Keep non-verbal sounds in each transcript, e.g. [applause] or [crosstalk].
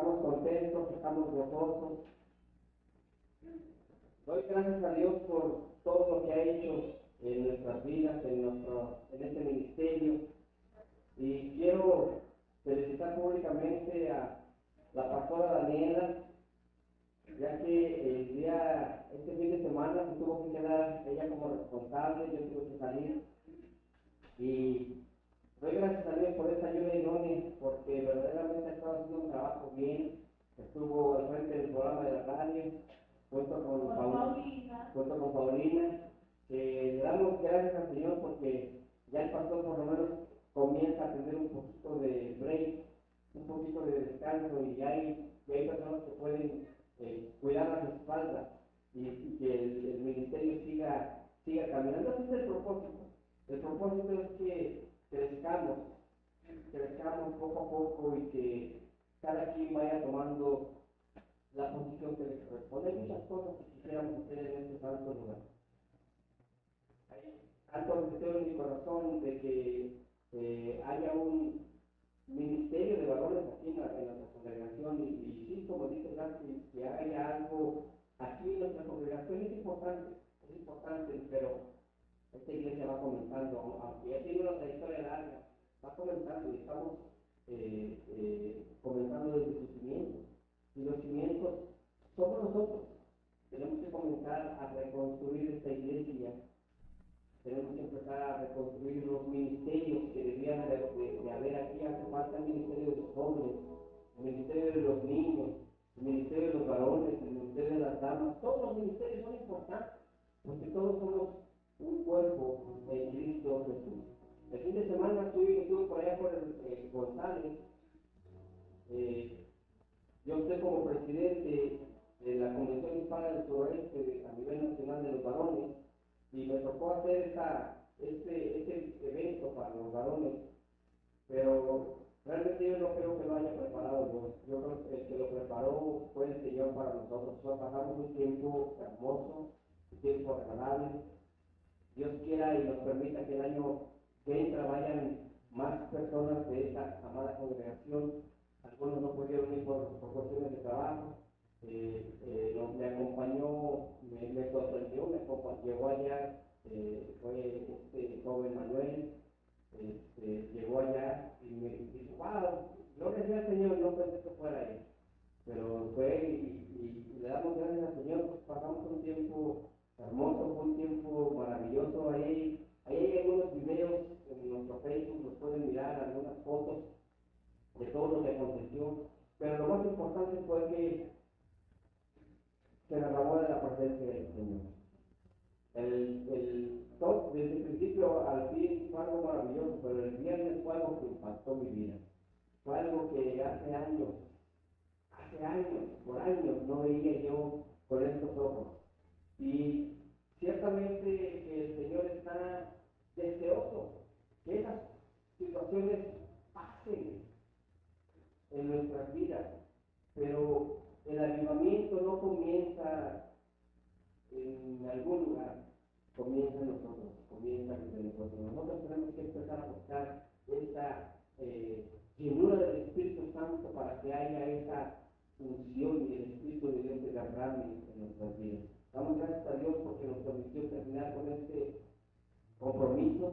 estamos contentos, estamos gozosos. Doy gracias a Dios por todo lo que ha hecho en nuestras vidas, en, nuestro, en este ministerio. Y quiero felicitar públicamente a la pastora Daniela, ya que el día, este fin de semana se tuvo que quedar ella como responsable, yo tuve que salir. Y doy gracias a Dios por esta ayuda idónea, porque verdaderamente ha estado haciendo un trabajo bien. Estuvo al frente del programa de la radio, junto con, Paulina. Junto con Paulina. le damos gracias al Señor porque ya el pastor por lo menos comienza a tener un poquito de break, un poquito de descanso y hay, y hay personas que pueden eh, cuidar las espaldas y, y que el, el, ministerio siga, siga caminando. Ese es el propósito. El propósito es que crezcamos, crezcamos poco a poco y que cada quien vaya tomando la posición que le corresponde. Hay muchas cosas que quisiéramos hacer en este santo lugar. Hay alto deseo en mi corazón de que eh, haya un ministerio de valores aquí en, la, en nuestra congregación y, y, sí, como dice Nancy, que haya algo aquí en nuestra congregación es importante, es importante, pero esta iglesia va comenzando, aunque ya tiene una trayectoria larga, va comenzando y estamos eh, eh, comenzando desde sus cimientos. Y los cimientos somos nosotros. Tenemos que comenzar a reconstruir esta iglesia tenemos que empezar a reconstruir los ministerios que debían de, de, haber aquí. Hace falta el ministerio de los jóvenes, el ministerio de los niños, el ministerio de los varones, el ministerio de las damas. Todos los ministerios son importantes, porque todos somos un cuerpo en Cristo Jesús. El fin de semana estuve, estuve por allá por el, eh, González. Eh, yo estoy como presidente de la Convención Hispana del Suroeste a nivel nacional de los varones y me tocó hacer esta, este, este evento para los varones, pero realmente yo no creo que lo haya preparado yo. Yo creo que el que lo preparó fue el Señor para nosotros. Nosotros pasamos un tiempo hermoso, un tiempo agradable. Dios quiera y nos permita que el año que entra vayan más personas de esta amada congregación. Algunos no pudieron ir por, por cuestiones de trabajo, eh, eh, me acompañó, me, me sorprendió, me llegó allá, eh, fue este joven Manuel, este, llegó allá y me dijo, wow, gloria sea al Señor, no pensé que fuera él, pero fue y, y, le damos gracias al Señor, pues pasamos un tiempo hermoso, fue un tiempo maravilloso, ahí, ahí hay algunos videos en nuestro Facebook, los pueden mirar, algunas fotos de todo lo que aconteció, pero lo más importante fue que se derramó de la presencia del Señor. El, el, todo, desde el principio al fin fue algo maravilloso, pero el viernes fue algo que impactó mi vida. Fue algo que hace años, hace años, por años, no veía yo con estos ojos. Y ciertamente el Señor está deseoso que esas situaciones pasen en nuestras vidas, pero el avivamiento no comienza en algún lugar, comienza en nosotros, comienza desde nosotros. Nosotros tenemos que empezar a buscar esa eh, llenura del Espíritu Santo para que haya esa función y el Espíritu de Dios se derrame en nuestras vidas. Damos gracias a Dios porque nos permitió terminar con este compromiso.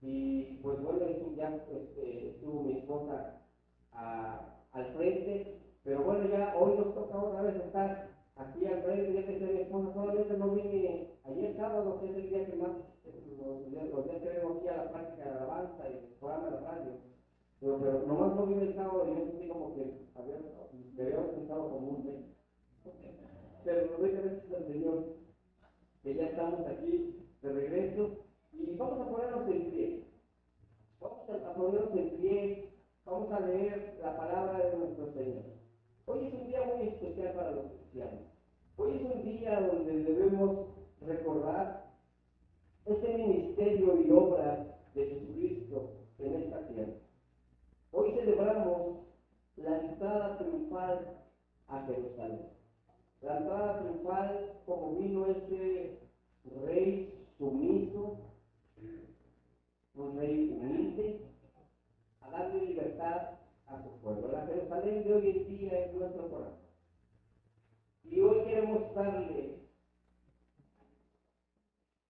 Y pues bueno, ya este, estuvo mi esposa a, al frente pero bueno, ya hoy nos toca otra vez estar aquí al frente, ya que mi esposa solamente no vine ayer sábado, que es el día que más, los, los días que vengo aquí a la práctica de alabanza y el programa de la radio. Pero, pero nomás no vine el sábado y yo sentí como que había, me había sentado como un mes. Pero lo doy gracias al Señor, que ya estamos aquí de regreso y vamos a ponernos en pie. Vamos a ponernos en pie, vamos a leer la palabra de nuestro Señor. Hoy es un día muy especial para los cristianos. Hoy es un día donde debemos recordar ese ministerio y obra de Jesucristo en esta tierra. Hoy celebramos la entrada triunfal a Jerusalén. La entrada triunfal, como vino este rey sumiso, un rey humilde, a darle libertad a su pueblo. La Jerusalén de hoy en día es nuestro corazón. Y hoy queremos darle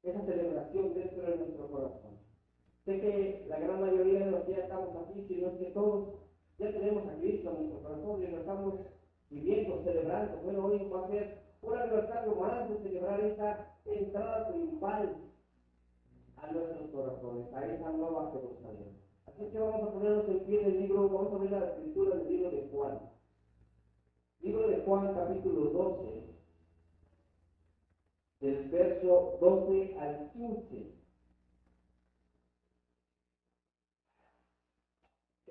esa celebración dentro de nuestro corazón. Sé que la gran mayoría de los días estamos aquí, si no es que todos, ya tenemos a Cristo en nuestro corazón y lo estamos viviendo, celebrando. Bueno, hoy va a ser un aniversario más de celebrar esa entrada triunfal a nuestros corazones, a esa nueva Jerusalén. Así que vamos a ponernos en pie en el libro, vamos a ver la escritura del libro de Juan. Libro de Juan, capítulo 12, del verso 12 al 15.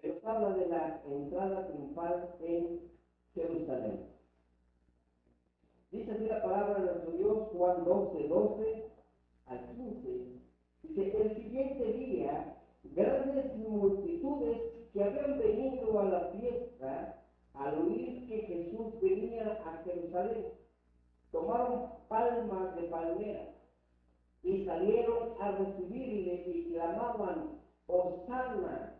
Que nos habla de la entrada triunfal en Jerusalén. Dice así la palabra de nuestro Dios, Juan 12, 12 al 15. Dice, el siguiente día, grandes multitudes que habían venido a la fiesta, al oír que Jesús venía a Jerusalén, tomaron palmas de palmera y salieron a recibirle y clamaban, Osana,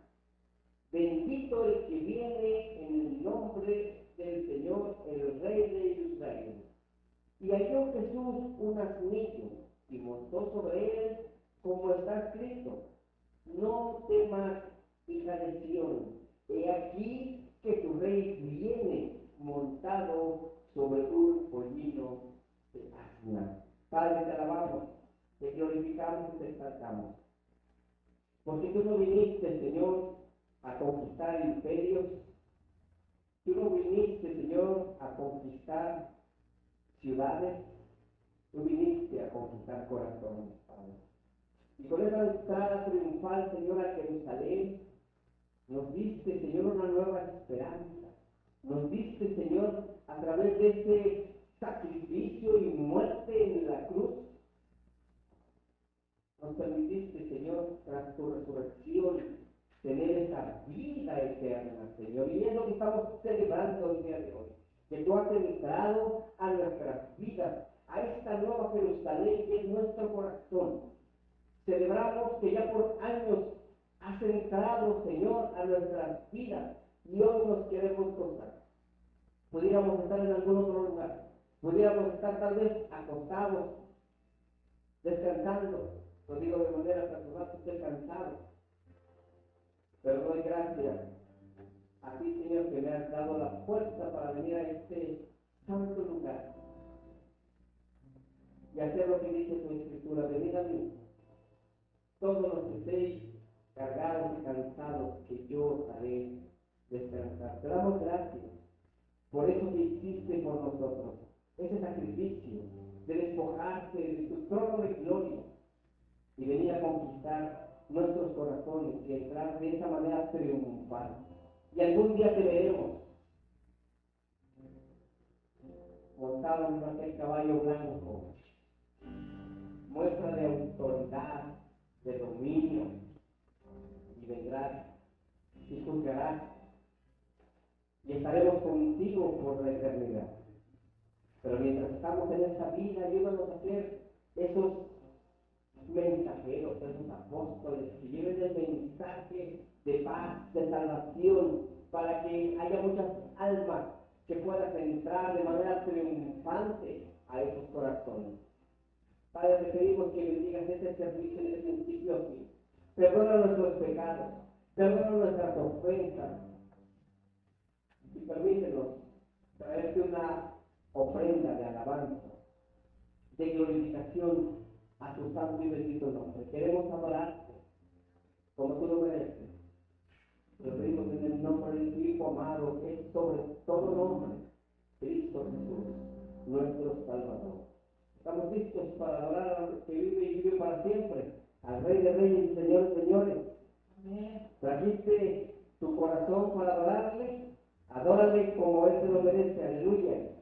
bendito el que viene en el nombre del Señor, el Rey de Israel. Y halló Jesús un asnillo y montó sobre él, como está escrito, no temas, hija de Sión, he aquí que tu rey viene montado sobre un pollino de asna. Padre, te alabamos, te glorificamos te exaltamos. Porque tú no viniste, Señor, a conquistar imperios, tú no viniste, Señor, a conquistar ciudades, tú viniste a conquistar corazones, Padre. Y con esa entrada triunfal, Señor, a Jerusalén, nos diste, Señor, una nueva esperanza. Nos diste, Señor, a través de ese sacrificio y muerte en la cruz. Nos permitiste, Señor, tras tu resurrección, tener esa vida eterna, Señor. Y es lo que estamos celebrando el día de hoy. Que tú has entrado a nuestras vidas, a esta nueva Jerusalén que es nuestro corazón. Celebramos que ya por años has entrado, Señor, a nuestras vidas y hoy nos queremos gozar. Pudiéramos estar en algún otro lugar, pudiéramos estar tal vez acostados, descansando. Lo digo de manera personal, estoy cansado. Pero doy gracias a ti, Señor, que me has dado la fuerza para venir a este santo lugar y hacer lo que dice tu escritura. Venid a mí, todos los que estéis cargados y cansados, que yo os haré descansar. Te damos gracias por eso que hiciste por nosotros, ese sacrificio de despojarte de tu trono de gloria y venir a conquistar nuestros corazones y entrar de esa manera triunfal. Y algún día te veremos. Montado en aquel caballo blanco, muestra de autoridad, de dominio, y vendrás y juzgarás. Y estaremos contigo por la eternidad. Pero mientras estamos en esta vida, ayúdanos a ser esos mensajeros, esos apóstoles que lleven el mensaje de paz, de salvación, para que haya muchas almas que puedan entrar de manera triunfante a esos corazones. Padre, te pedimos que bendigas este servicio desde principio a fin. Perdona nuestros pecados, perdona nuestras ofensas y permítenos traerte una ofrenda de alabanza, de glorificación a tu santo y bendito nombre. Queremos adorarte como tú lo mereces. Lo pedimos en el nombre de tu Hijo amado, que es sobre todo nombre, Cristo Jesús, nuestro Salvador. Estamos listos para adorar al que vive y vive para siempre, al Rey de Reyes y Señor de Señores. Trajiste tu corazón para adorarle, adórale como Él se lo merece, aleluya.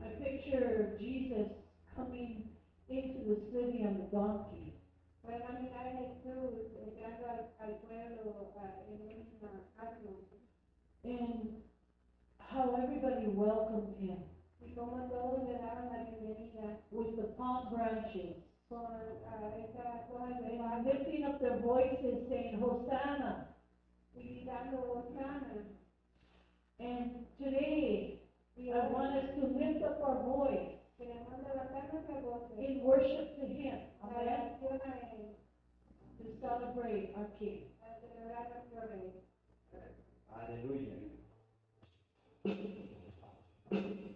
I picture Jesus coming into the city on the donkey. Well, I caminar Jesús llegando to al pueblo uh, en un uh, asno. And how everybody welcomed him. Y como todos le daban la bienvenida. With the palm branches. Con, uh, esta hoja de lifting up their voices saying, Hosanna. Y gritando, Hosanna. And today, I want us to lift up our voice. In worship to Him, amen, to celebrate our King. Hallelujah. [laughs]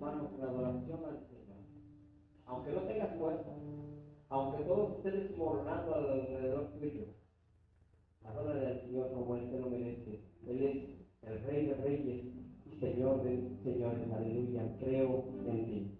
manos en adoración al Señor. Aunque no tengas fuerza, aunque todo esté desmoronando alrededor tuyo, adórale al Señor como Él te lo merece. Él es el Rey de Reyes y Señor de Señores. Aleluya, creo en ti.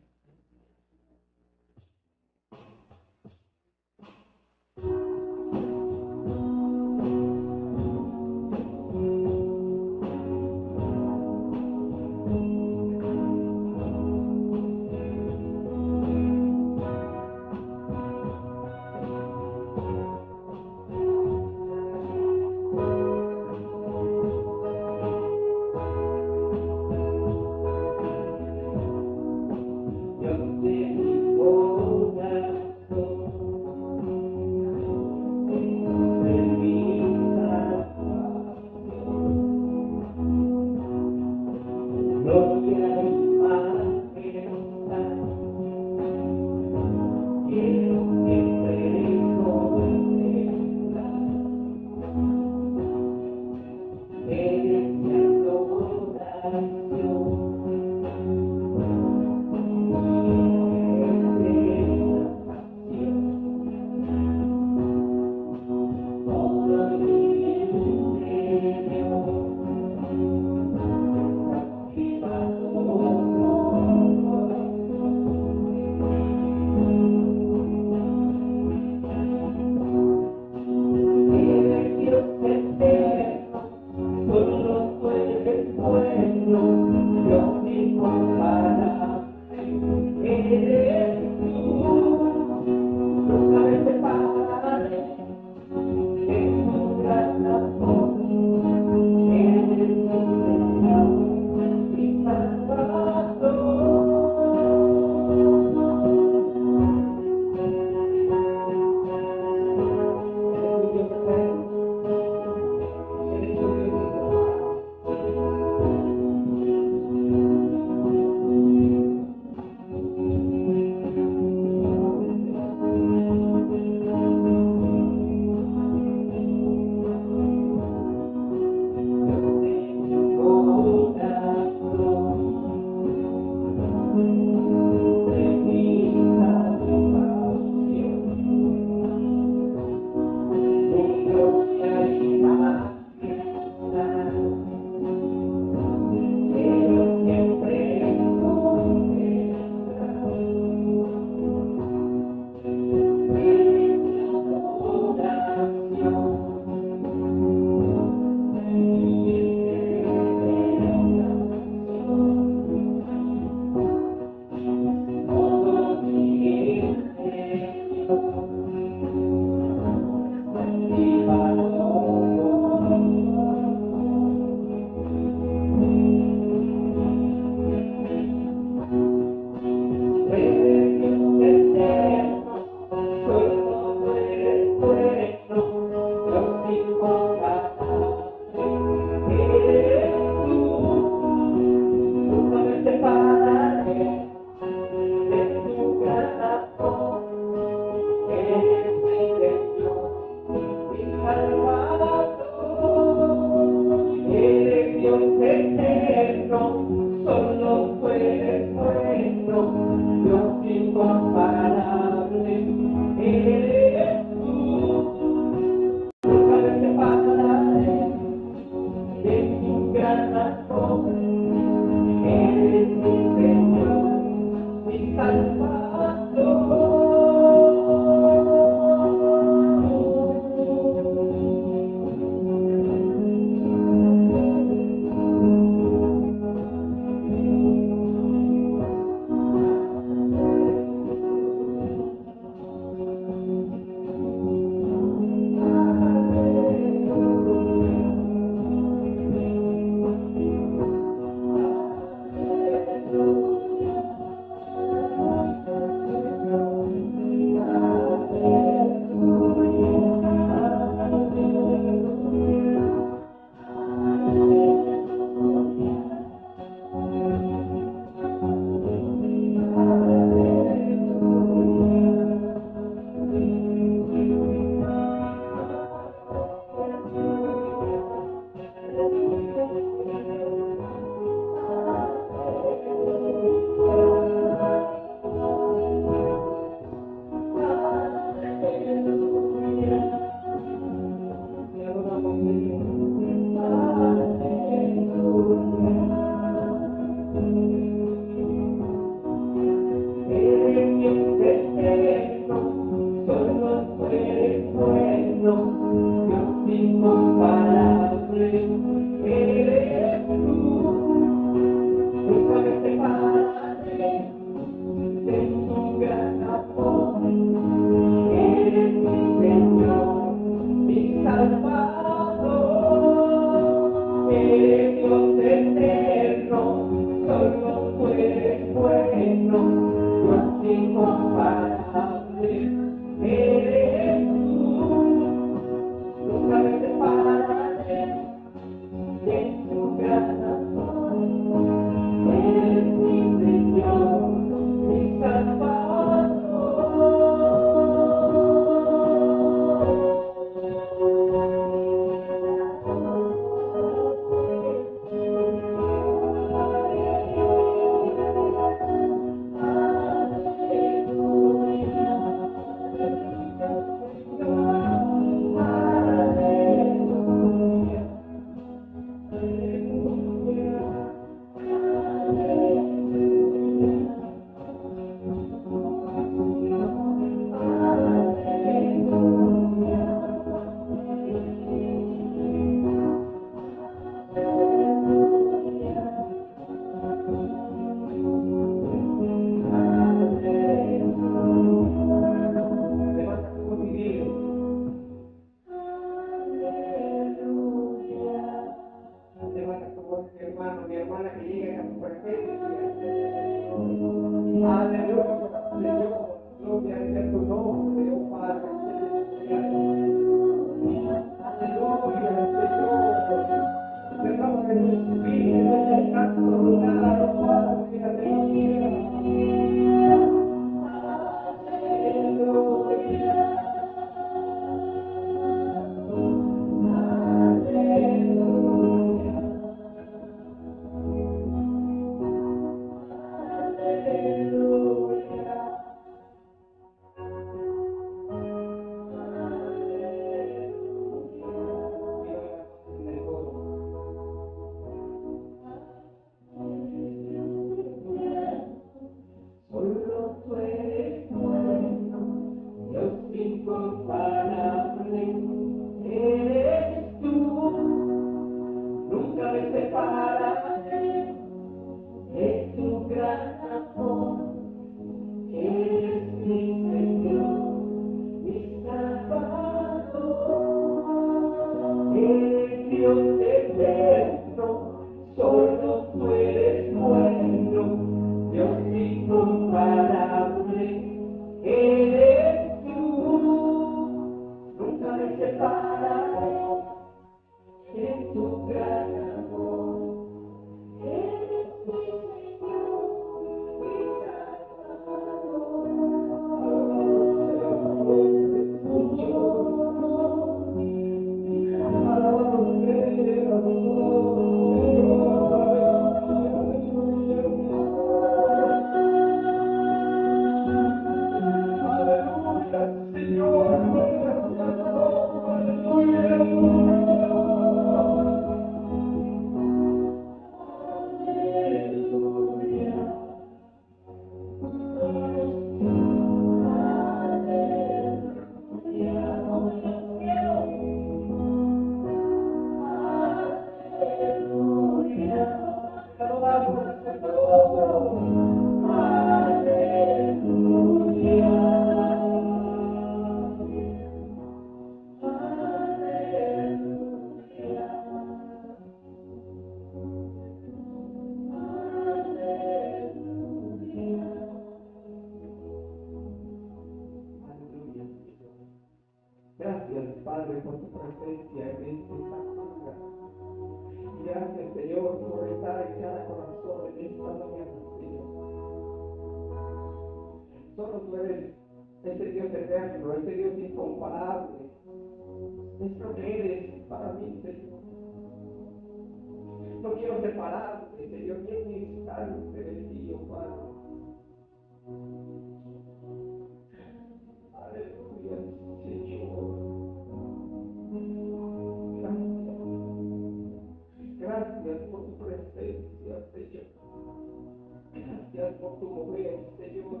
por tu mover, Señor,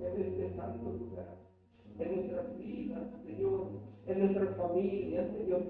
en este santo lugar, en nuestras vidas, Señor, en nuestras familias, Señor.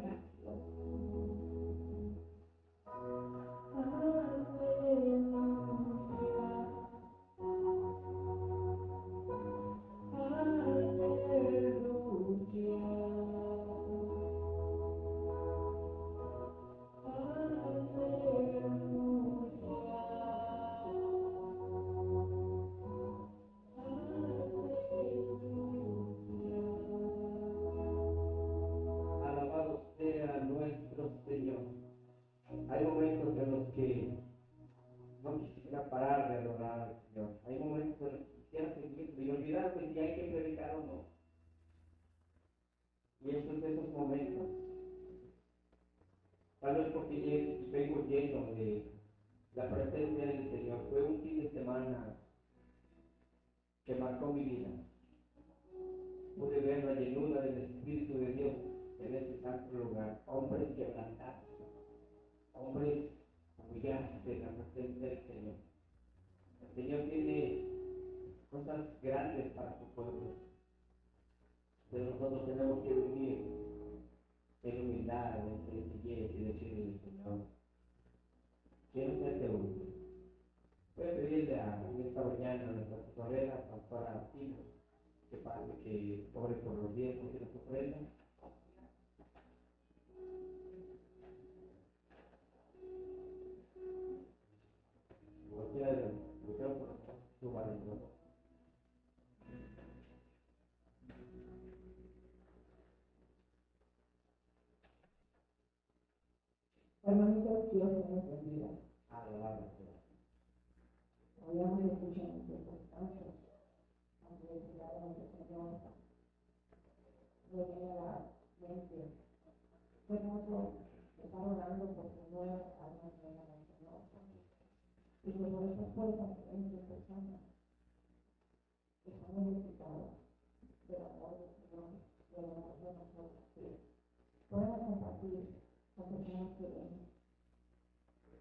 que los de la Habíamos aunque decíamos que Señor no tenía la mente. Fue hermoso estar orando por su nueva alma en la Señor. Y que por esas fuerzas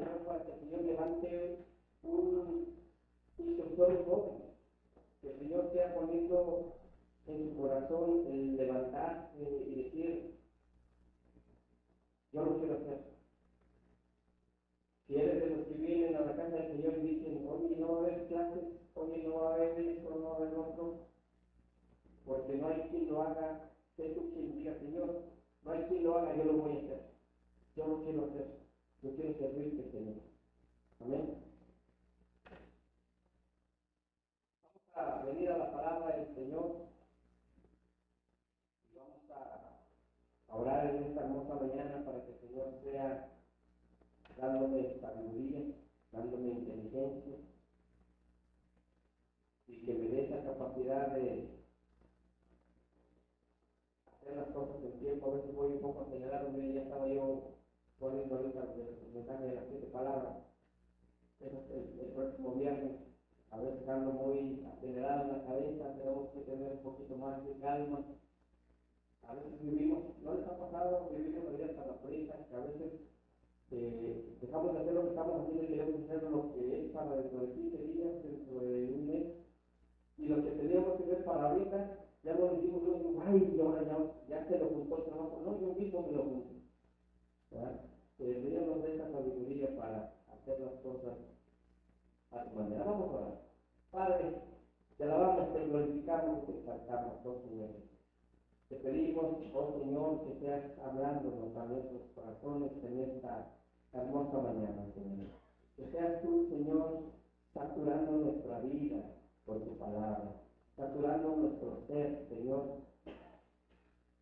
Señor para que el Señor levante un instructor joven. Que el Señor sea poniendo en su corazón el levantarse y decir, yo lo quiero hacer. Si eres de los que vienen a la casa del Señor y dicen, oye, no va a haber clases, oye, no va a haber esto, no va a haber otro, porque no hay quien lo haga, sé tú quien diga, Señor, no hay quien lo haga, yo lo voy a hacer. Yo lo quiero hacer. Yo quiero servirte, Señor. Amén. Vamos a venir a la palabra del Señor. a orar en esta hermosa mañana para que el Señor sea dándome sabiduría, dándome inteligencia y que me dé esa capacidad de hacer las cosas en tiempo. A veces voy un poco acelerado, ya estaba yo poniendo ahorita el mensaje es el, el próximo viernes. A veces ando muy acelerado en la cabeza, tenemos que tener un poquito más de calma a veces vivimos, no les ha pasado, vivimos la vida para la prisa, que a veces eh, dejamos de hacer lo que estamos haciendo y queremos hacer lo que es para dentro de 15 días, dentro de un mes, y lo que teníamos que hacer para ahorita, ya lo decimos, no, ay, y ahora ya, ya se lo juntó el trabajo, no, yo mismo me lo junto. ¿verdad? El Señor nos dé esa sabiduría para hacer las cosas a su manera. Vamos a orar. Padre, te alabamos, te glorificamos, te exaltamos, oh Señor. Te pedimos, oh Señor, que seas hablándonos a nuestros corazones en esta hermosa mañana, Señor. Que seas tú, Señor, saturando nuestra vida con tu palabra, saturando nuestro ser, Señor,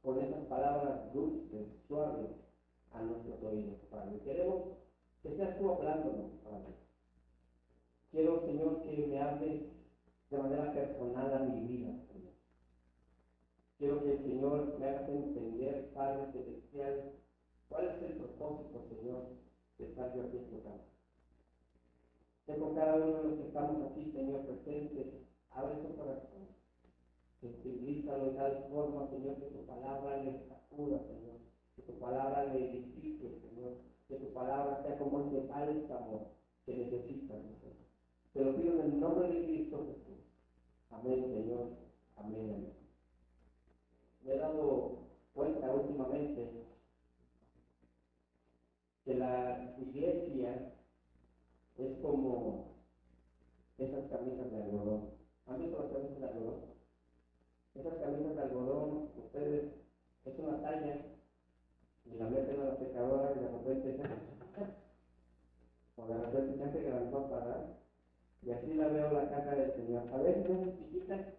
con esas palabras dulces, suaves a nuestros oídos, Padre. Queremos que seas tú hablándonos, Padre. Quiero, Señor, que me hables de manera personal a mi vida, Quiero que el Señor me haga entender, Padre Celestial, cuál es el propósito, Señor, de estar yo aquí en tu casa. Tengo cada uno de los que estamos aquí, Señor, presente. Abre su corazón. Sensibilízalo de tal forma, Señor, que tu palabra le sacuda, Señor. Que tu palabra le edifique, Señor. Que tu palabra sea como ese bálsamo que necesitas, Señor. Te lo pido en el nombre de Cristo Jesús. Amén, Señor. Amén, amén me he dado cuenta últimamente que la iglesia es como esas camisas de algodón. ¿Han visto las camisas de algodón? Esas camisas de algodón, ustedes, es una talla y la meten a la repente se hace chiquita, o de repente se hace grandota, ¿verdad? Y así la veo la casa del Señor. A veces hace chiquita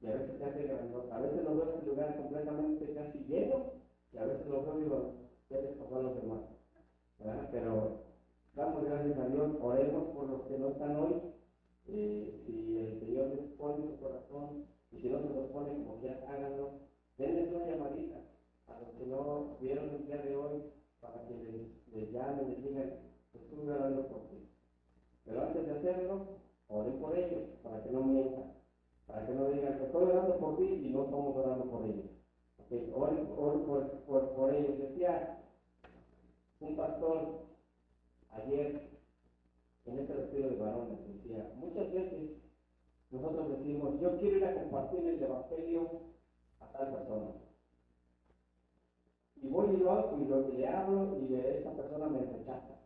y a veces se hace grandota. A veces lo veo en lugar completamente casi lleno y a veces lo veo y digo, ya les pasó a los demás. ¿verdad? Pero damos gracias a Dios, oremos por los que no están hoy. Eh, si el Señor les pone su corazón y si no se los pone como ya háganlo, denles una llamadita a los que no vieron el día de hoy para que les, les llamen, les digan, estuve orando por ti. Pero antes de hacerlo, oren por ellos, para que no mientan, para que no digan, estoy orando por ti y no estamos orando por ellos. Okay, oren por, por, por ellos. Decía un pastor ayer en este retiro de varones, decía, muchas veces nosotros decimos, yo quiero ir a compartir el Evangelio a tal persona. Y voy y lo y, lo, y le hablo y esa persona me rechaza.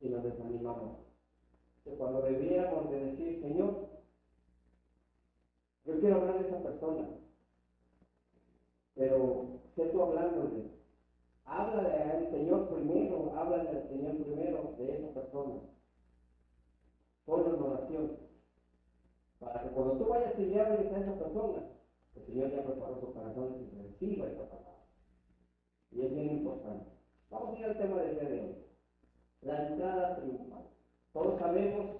Y nos desanimamos. Que cuando debiéramos de decir, Señor, yo quiero hablar de esa persona, pero sé tú hablándole. Háblale al Señor primero, háblale al Señor primero de esa persona. Ponlo en oración. Para que cuando tú vayas y le hables a esa persona, el Señor ya preparó su corazón y reciba esa palabra. Y es bien importante. Vamos a ir al tema del día de hoy. La entrada triunfal. Todos sabemos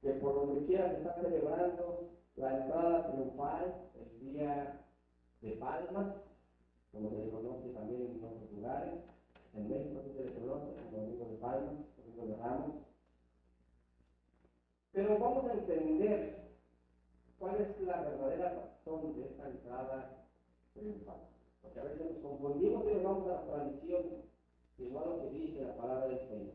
que por donde quiera se está celebrando la entrada triunfal, el día de Palmas, como se conoce también en otros lugares. En México se le conoce Domingo de Palmas, Domingo de Ramos. Pero vamos a entender cuál es la verdadera razón de esta entrada triunfal. Porque a veces nos confundimos y nos vamos a la tradición y a lo que dice la palabra del Señor.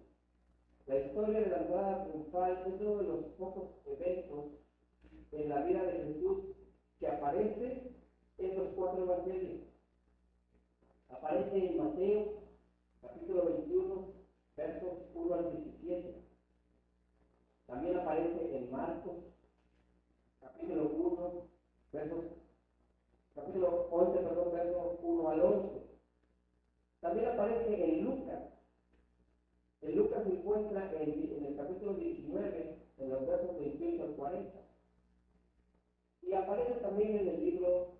La historia de la entrada triunfal es uno de los pocos eventos en la vida de Jesús que aparece en los cuatro evangelios. Aparece en Mateo, capítulo 21, versos 1 al 17. También aparece en Marcos, capítulo 1, versos, capítulo 11, perdón, versos 1 al 11. También aparece en Lucas. En Lucas se encuentra en, en el capítulo 19, en los versos 28 al 40. Y aparece también en el libro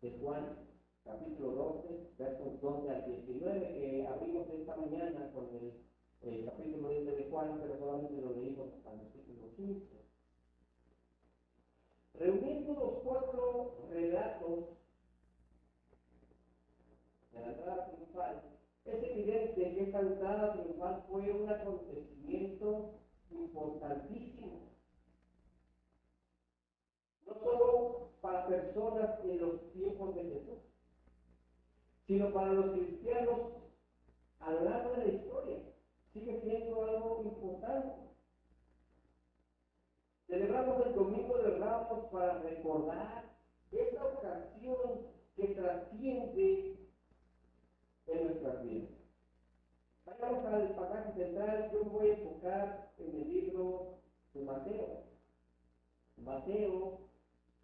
de Juan, capítulo 12, versos 12 al 19, que abrimos esta mañana con el, el capítulo este de Juan, pero solamente lo leímos hasta el versículo 15. Reuniendo los cuatro relatos de la entrada triunfal, es evidente que esta entrada triunfal fue un acontecimiento importantísimo. No solo para personas en los tiempos de Jesús, sino para los cristianos a lo largo de la historia. Sigue siendo algo importante. Celebramos el Domingo de Ramos para recordar esta ocasión que trasciende en nuestras vidas. Vayamos al pasaje central, yo voy a enfocar en el libro de Mateo. Mateo,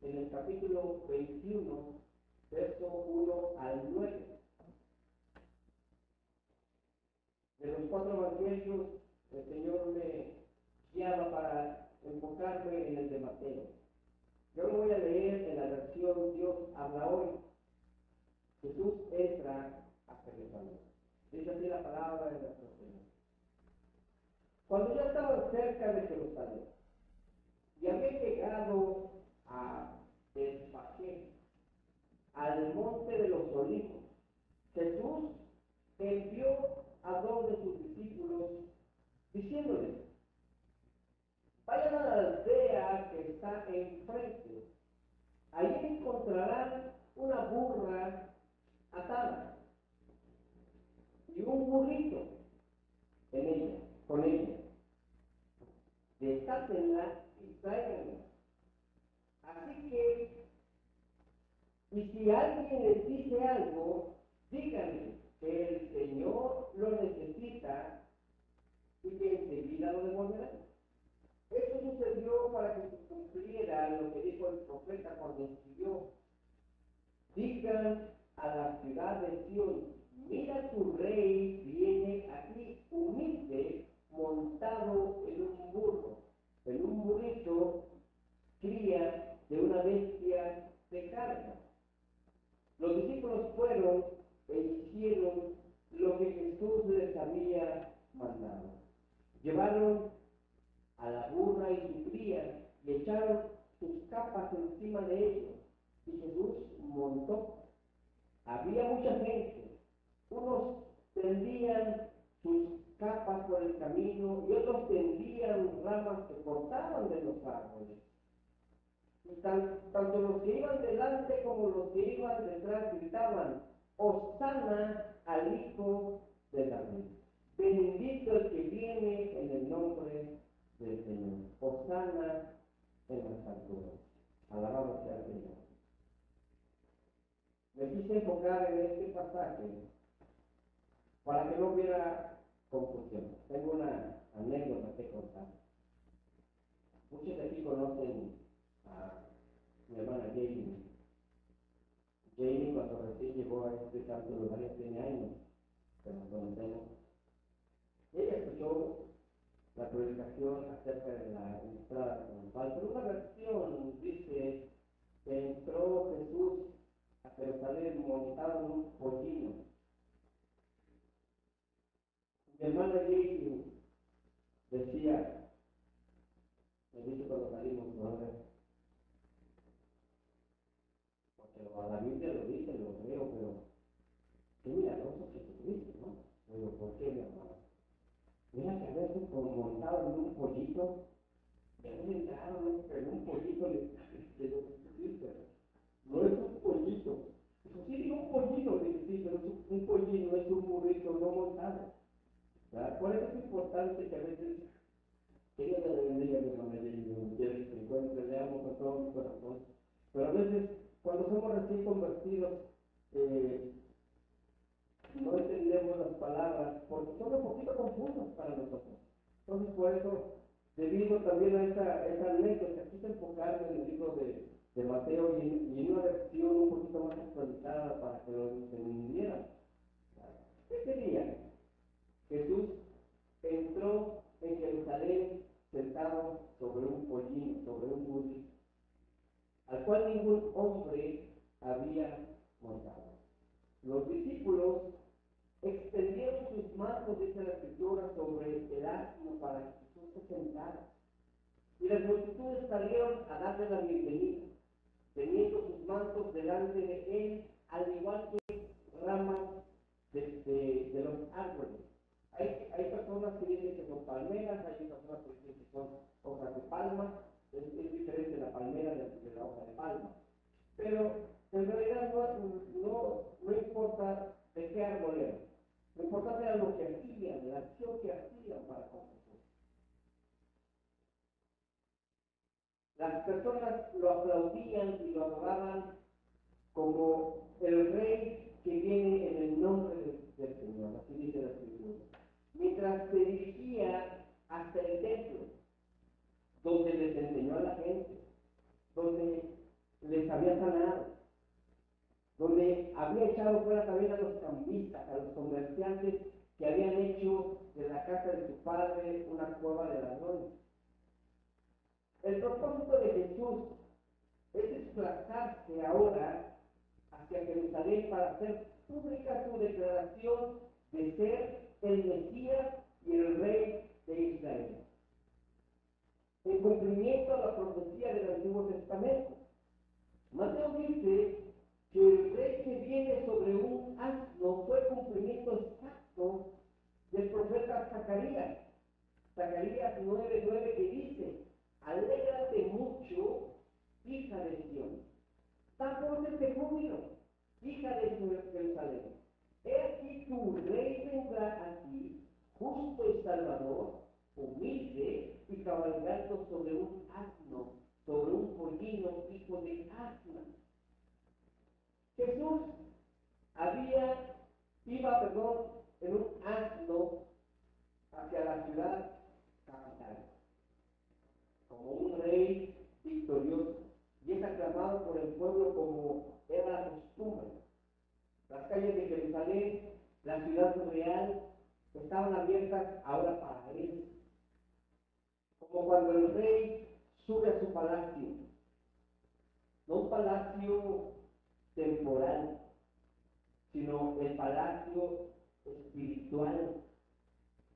en el capítulo 21, verso 1 al 9. De los cuatro evangelios, el Señor me llama para enfocarme en el de Mateo. Yo lo voy a leer en la versión Dios habla hoy. Jesús entra a Jerusalén. Dice así la palabra de nuestro Señor. Cuando ya estaban cerca de Jerusalén y había llegado a al monte de los olivos, Jesús envió a dos de sus discípulos diciéndoles, vayan a la aldea que está enfrente, allí encontrarán una burra atada y un burrito en ella, con ella. Descátenla y tráiganla. Así que, y si alguien les dice algo, díganle que el Señor lo necesita y que enseguida lo devolverá. Esto sucedió para que se cumpliera lo que dijo el profeta cuando escribió digan a la ciudad de Sion, mira tu rey viene aquí humilde, montado en un burro, en un burrito, cría de una bestia de carga. Los discípulos fueron e hicieron lo que Jesús les había mandado. Llevaron a la burra y su cría y echaron sus capas encima de ellos y Jesús montó. Había mucha gente. Unos tendían sus capas por el camino y otros tendían ramas que cortaban de los árboles. Y tan, tanto los que iban delante como los que iban detrás gritaban, Osana al Hijo de David. Bendito el que viene en el nombre del Señor. Osana en las alturas. Alabado sea el Señor. Me quise enfocar en este pasaje para que no hubiera confusión. Tengo una anécdota que contar. Muchos de aquí conocen a mi hermana Jamie. Jamie cuando recién llegó a este santo lugar tiene años que nos conocemos. Ella escuchó la predicación acerca de la entrada triunfal, pero una versión dice que entró Jesús a Jerusalén montado en un pollino. Mi hermana Jamie decía, me dice cuando salimos, brother, porque la Biblia lo dice, lo creo, pero qué milagroso Jesucristo, ¿no? Digo, ¿por qué, mi hermano? Mira que a veces como montado en un pollito, de haber entrado en en un pollito Jesucristo. [laughs] No es un pollito. Dijo, sí, un pollito, sí, pero es un, pollito, es un burrito no montado. ¿Verdad? Por eso es importante que a veces, que Dios le bendiga mi donde quiera que se encuentre, le amo con todo mi corazón. Pero a veces, cuando somos recién convertidos, eh, no entendemos las palabras porque son un poquito confusas para nosotros. Entonces, por eso, debido también a esa, esa anécdota, quise enfocarme en el libro de, de Mateo y en, una versión un poquito más actualizada para que lo entendieran. Ese día, Jesús entró en Jerusalén sentado sobre un pollino, sobre un burrito, al cual ningún hombre había montado. Los discípulos extendieron sus manos, dice la escritura, sobre el asno para que Jesús se sentara. Y las multitudes salieron a darle la bienvenida, teniendo sus mantos delante de él, al igual que ramas de, los árboles. Hay, hay personas que dicen que son palmeras, hay personas que dicen que son hojas de palma, es, diferente la palmera de, la hoja de palma. Pero en realidad no, no, no importa de qué árbol era. Lo importante era lo que hacían, la acción que hacían para con Las personas lo aplaudían y lo adoraban como el rey que viene en el nombre de- del Señor, así dice la Escritura. Mientras se dirigía hasta el templo, donde les enseñó a la gente, donde les había sanado, donde había echado fuera también a los cambistas, a los comerciantes que habían hecho de la casa de su padre una cueva de ladrones. El propósito de Jesús es desplazarse ahora hacia Jerusalén para hacer pública su declaración de ser el Mesías y el Rey de Israel. En cumplimiento a la profecía del Antiguo Testamento. Mateo dice que el rey que viene sobre un asno fue cumplimiento exacto del profeta Zacarías. Zacarías 9:9 que dice, alégrate mucho, hija de Sión. Da voces de júbilo, hija de Jerusalén. He aquí tu rey vendrá a ti, justo y salvador, humilde y cabalgando sobre un asno, sobre un pollino, hijo de asna. Jesús había, iba, perdón, en un asno hacia la ciudad capital, como un rey victorioso, y es aclamado por el pueblo como era la costumbre. Las calles de Jerusalén, la ciudad real, estaban abiertas ahora para él, como cuando el rey sube a su palacio, no un palacio temporal, sino el palacio espiritual,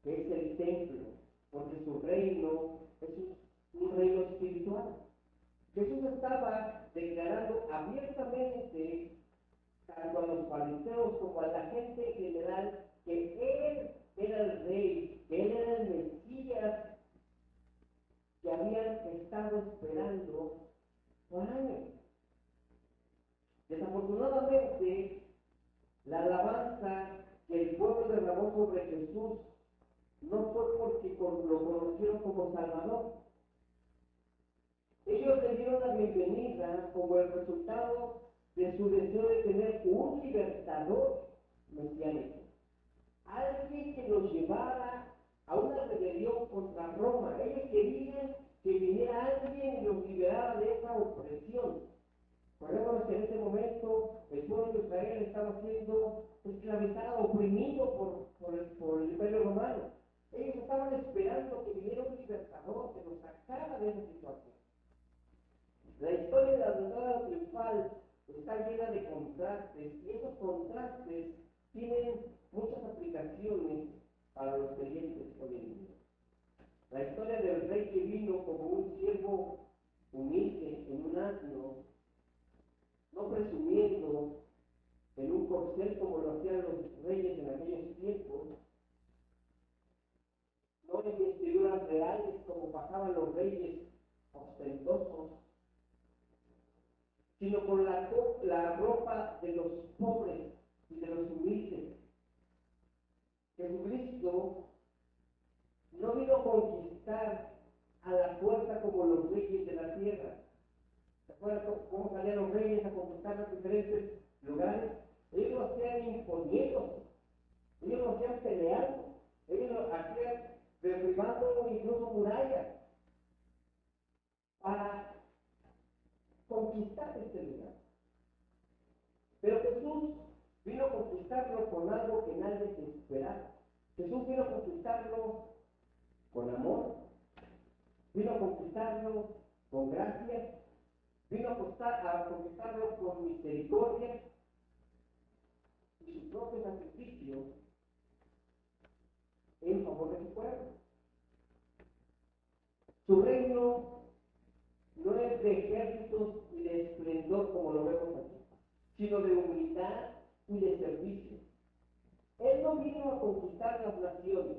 que es el templo, porque su reino es un, un reino espiritual. Jesús estaba declarando abiertamente, tanto a los fariseos como a la gente en general, que Él era el rey, que Él era el Mesías que habían estado esperando por años. Desafortunadamente, la alabanza que el pueblo derramó sobre Jesús no fue porque lo conocieron como Salvador, ellos le dieron la bienvenida como el resultado de su deseo de tener un libertador mesiánico. Alguien que los llevara a una rebelión contra Roma. Ellos querían que viniera alguien y los liberara de esa opresión. Recordemos que en ese momento el pueblo de Israel estaba siendo esclavizado, oprimido por, por el, por el imperio romano. Ellos estaban esperando que viniera un libertador que los sacara de esa situación. La historia de la entrada triunfal está llena de contrastes y esos contrastes tienen muchas aplicaciones para los creyentes hoy en día. La historia del rey que vino como un siervo humilde en un asno, no presumiendo en un corcel como lo hacían los reyes en aquellos tiempos, no en vestiduras reales como pasaban los reyes ostentosos, sino con la, la ropa de los pobres y de los humildes. Jesucristo no vino a conquistar a la fuerza como los reyes de la tierra. ¿Se acuerdan cómo- salían los reyes a conquistar los diferentes lugares? Ellos lo hacían imponiendo, ellos lo hacían peleando, ellos lo hacían derribando incluso murallas para conquistar este lugar. Pero Jesús vino a conquistarlo con algo que nadie se esperaba. Jesús vino a conquistarlo con amor, vino a conquistarlo con gracia, vino a, conquistarlo con misericordia y su propio sacrificio en favor de su pueblo. Su reino no es de ejércitos y de esplendor como lo vemos aquí, sino de humildad y de servicio. Él no vino a conquistar las naciones,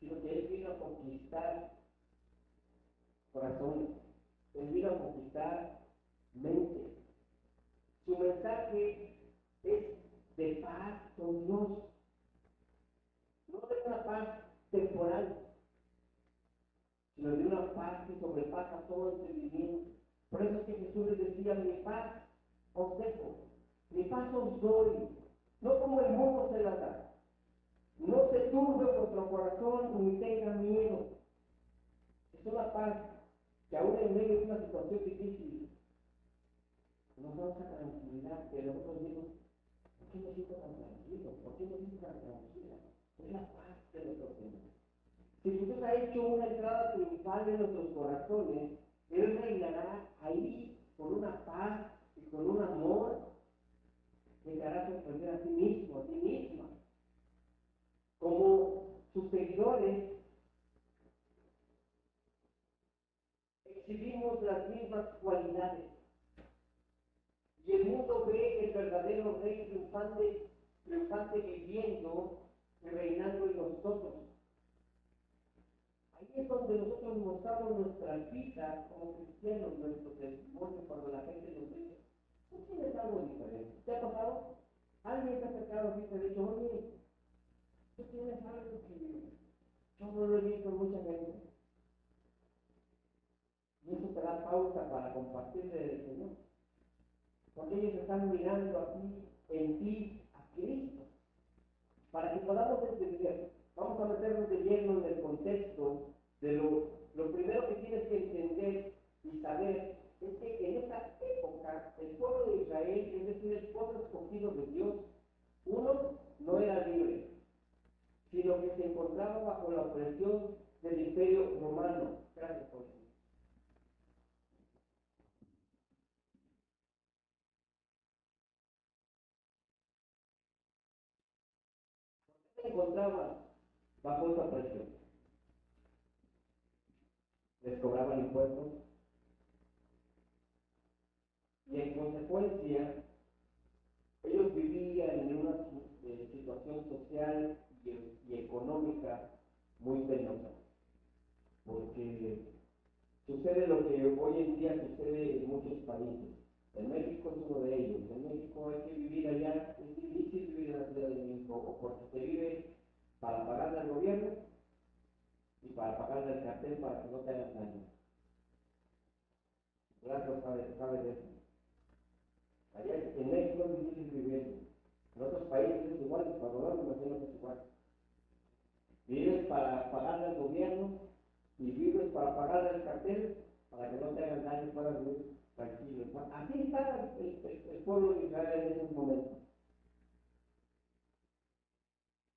sino que Él vino a conquistar corazones. Él vino a conquistar mentes. Su mensaje es de paz con Dios, no de una paz temporal, sino de una paz que sobrepasa todo entendimiento. Por eso es que Jesús les decía, mi paz os dejo, mi paz os doy, no como el mundo se la da. No se turbe vuestro corazón ni tenga miedo. Es una paz que aún en medio de una situación difícil nos da esa tranquilidad que nosotros decimos, ¿por qué me siento tan tranquilo? ¿Por qué me siento tan tranquila? Es la paz de nuestro Señor. Si Jesús ha hecho una entrada triunfal en nuestros corazones, Él reinará ahí con una paz y con un amor que te hará sorprender a ti mismo, a ti misma. Como sus seguidores, exhibimos las mismas cualidades. Y el mundo ve el verdadero rey triunfante, triunfante viviendo y reinando en nosotros. Es donde nosotros mostramos nuestra vida como cristianos, nuestro testimonio, cuando la gente nos dice, tú tienes algo diferente. ¿Te ha pasado? Alguien te ha acercado a ti y te ha dicho, oye, tú tienes algo que yo no lo he visto en mucha gente. Y eso te da pauta para compartirle del Señor. Porque ellos están mirando a ti, en ti, a Cristo. Para que podamos entender, vamos a meternos de lleno en el contexto de lo, primero que tienes que entender y saber es que en esa época el pueblo de Israel, es decir, el pueblo escogido de Dios, uno no era libre, sino que se encontraba bajo la opresión del imperio romano. Gracias por eso. se encontraban bajo esa presión. Les cobraban impuestos y en consecuencia ellos vivían en una situación social y, económica muy penosa. Porque sucede lo que hoy en día sucede en muchos países. En México es uno de ellos. En México hay que vivir allá, es difícil vivir en la Ciudad de México o porque se vive para pagarle al gobierno y para pagarle al cartel para que no te daño. Claro, sabe, sabe de eso. Allá en México es vivir. En otros países es igual, en Salvador me imagino que es igual. Vives para pagarle al gobierno y vives para pagarle al cartel para que no te hagan daño y puedas vivir tranquilo. Así está el, el- el pueblo de Israel en esos momentos.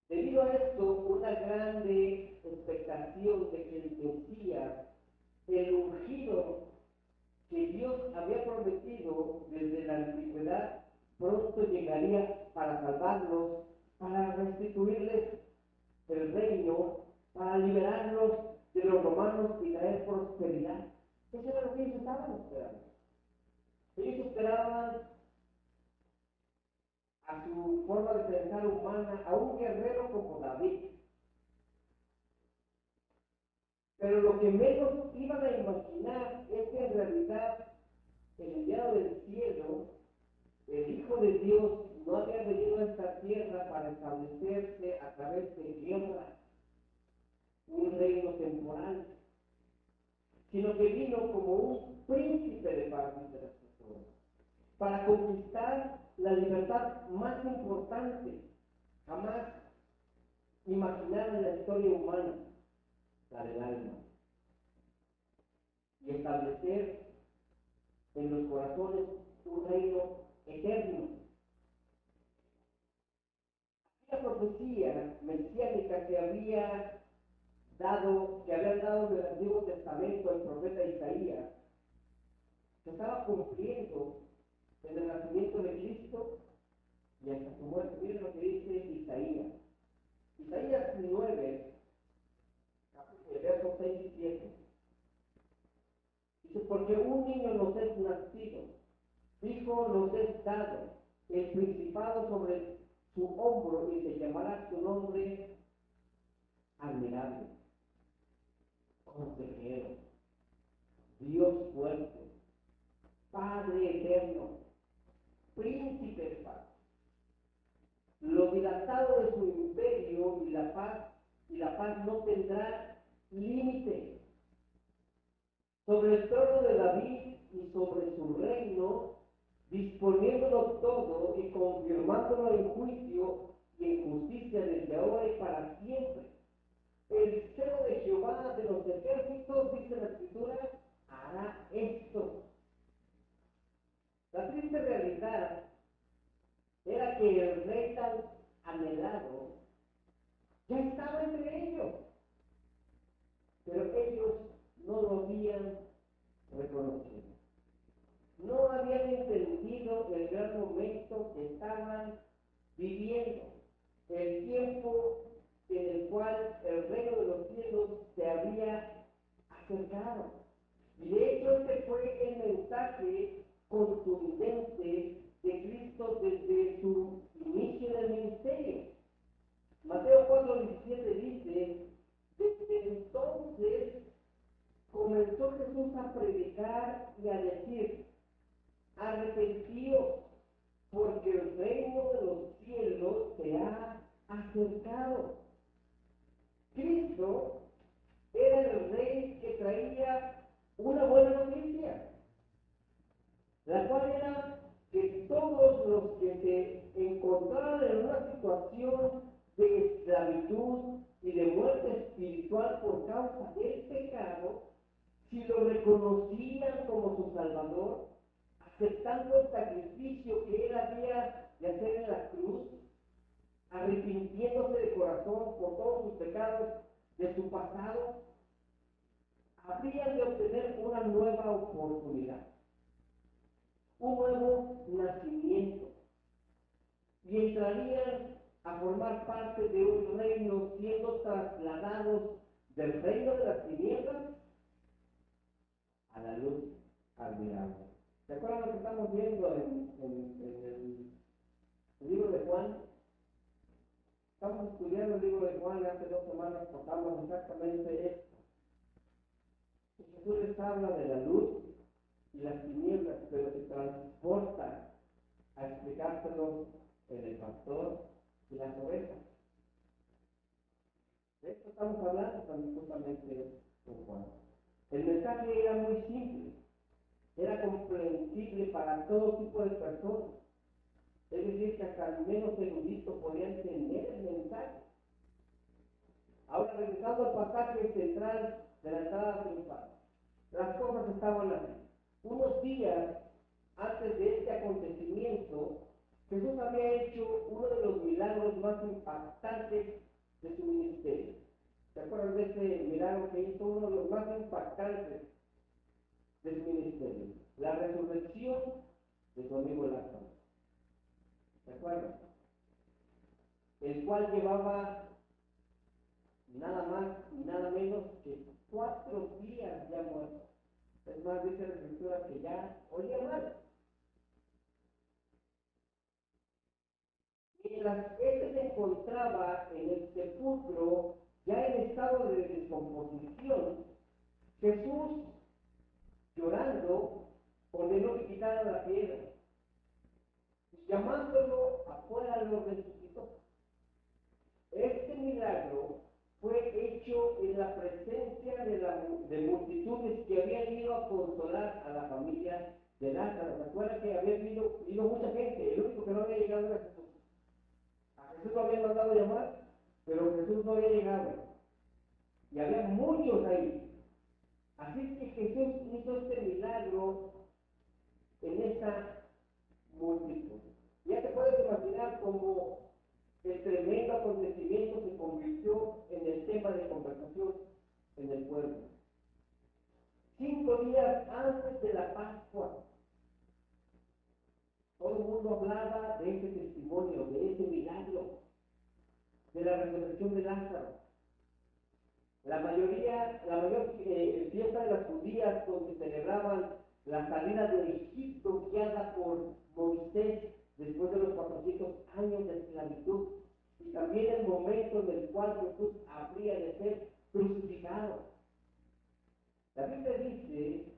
Debido a esto, una grande expectación de que el Mesías, el ungido que Dios había prometido desde la antigüedad, pronto llegaría para salvarlos, para restituirles el reino, para liberarlos de los romanos y traer prosperidad. Eso era lo que ellos estaban esperando. Ellos esperaban a su forma de pensar humana, a un guerrero como David. Pero lo que menos iban a imaginar es que en realidad el enviado del cielo, el Hijo de Dios, no había venido a esta tierra para establecerse a través de guerra, un reino temporal, sino que vino como un príncipe de paz, dice la Escritura, para conquistar la libertad más importante jamás imaginada en la historia humana, la del alma, y establecer en los corazones un reino eterno. La profecía mesiánica que había dado, que habían dado en el Antiguo Testamento el profeta Isaías, se estaba cumpliendo en el nacimiento de Cristo y hasta su muerte. Miren lo que dice Isaías. Isaías 9, capítulo, versos 6 y 7. Dice, porque un niño nos es nacido, hijo nos es dado, el principado sobre su hombro y se llamará su nombre admirable, consejero, Dios fuerte, Padre eterno, príncipe de paz. Lo dilatado de su imperio y la paz, y la paz no tendrá límite. Sobre el trono de David y sobre su reino, disponiéndolo todo y confirmándolo en juicio y en justicia desde ahora y para siempre. El celo de Jehová de los ejércitos, dice la escritura, hará esto. La triste realidad era que el rey tan anhelado ya estaba entre ellos, pero ellos no lo habían reconocido. No habían entendido el gran momento que estaban viviendo, el tiempo en el cual el reino de los cielos se había acercado. Y de hecho este fue el mensaje contundente de Cristo desde su inicio del ministerio. Mateo 4:17 dice, entonces comenzó Jesús a predicar y a decir, arrepentíos, porque el reino de los cielos se ha acercado. Cristo era el rey que traía una buena noticia, la cual era que todos los que se encontraban en una situación de esclavitud y de muerte espiritual por causa del pecado, si lo reconocían como su Salvador, aceptando el sacrificio que él había de hacer en la cruz, arrepintiéndose de corazón por todos sus pecados de su pasado, habrían de obtener una nueva oportunidad, un nuevo nacimiento, y entrarían a formar parte de un reino siendo trasladados del reino de las tinieblas a la luz admirable. ¿Se acuerdan lo que estamos viendo en, el, libro de Juan? Estamos estudiando el libro de Juan hace dos semanas, tocamos exactamente esto. Jesús les habla de la luz y las tinieblas, pero se transporta a explicárselos en el pastor y las ovejas. De esto estamos hablando también justamente con Juan. El mensaje era muy simple, era comprensible para todo tipo de personas. Es decir, que hasta el menos erudito podía entender el mensaje. Ahora, regresando al pasaje central de la entrada triunfal, las cosas estaban así. Unos días antes de este acontecimiento, Jesús había hecho uno de los milagros más impactantes de su ministerio. ¿Se acuerdan de ese milagro que hizo uno de los más impactantes de su ministerio? La resurrección de su amigo Lázaro. ¿Se acuerdan? El cual llevaba nada más y nada menos que cuatro días ya muerto. Es más, dice la escritura que ya olía mal. Mientras éste se encontraba en el sepulcro, ya en estado de descomposición, Jesús, llorando, ordenó que quitaran la piedra. Llamándolo afuera lo resucitó. Este milagro fue hecho en la presencia de, la, de multitudes que habían ido a consolar a la familia de Lázaro. ¿Se que había ido, ido mucha gente? El único que no había llegado era Jesús. Jesús lo habían mandado llamar, pero Jesús no había llegado. Y había muchos ahí. Así que Jesús hizo este milagro en esa multitud. Ya te puedes imaginar cómo el tremendo acontecimiento se convirtió en el tema de conversación en el pueblo. Cinco días antes de la Pascua, todo el mundo hablaba de ese testimonio, de ese milagro, de la resurrección de Lázaro. La mayoría, la mayor eh, fiesta de las judías donde celebraban la salida de Egipto guiada por Moisés después de los 400 años de esclavitud y también el momento en el cual Jesús habría de ser crucificado. La Biblia dice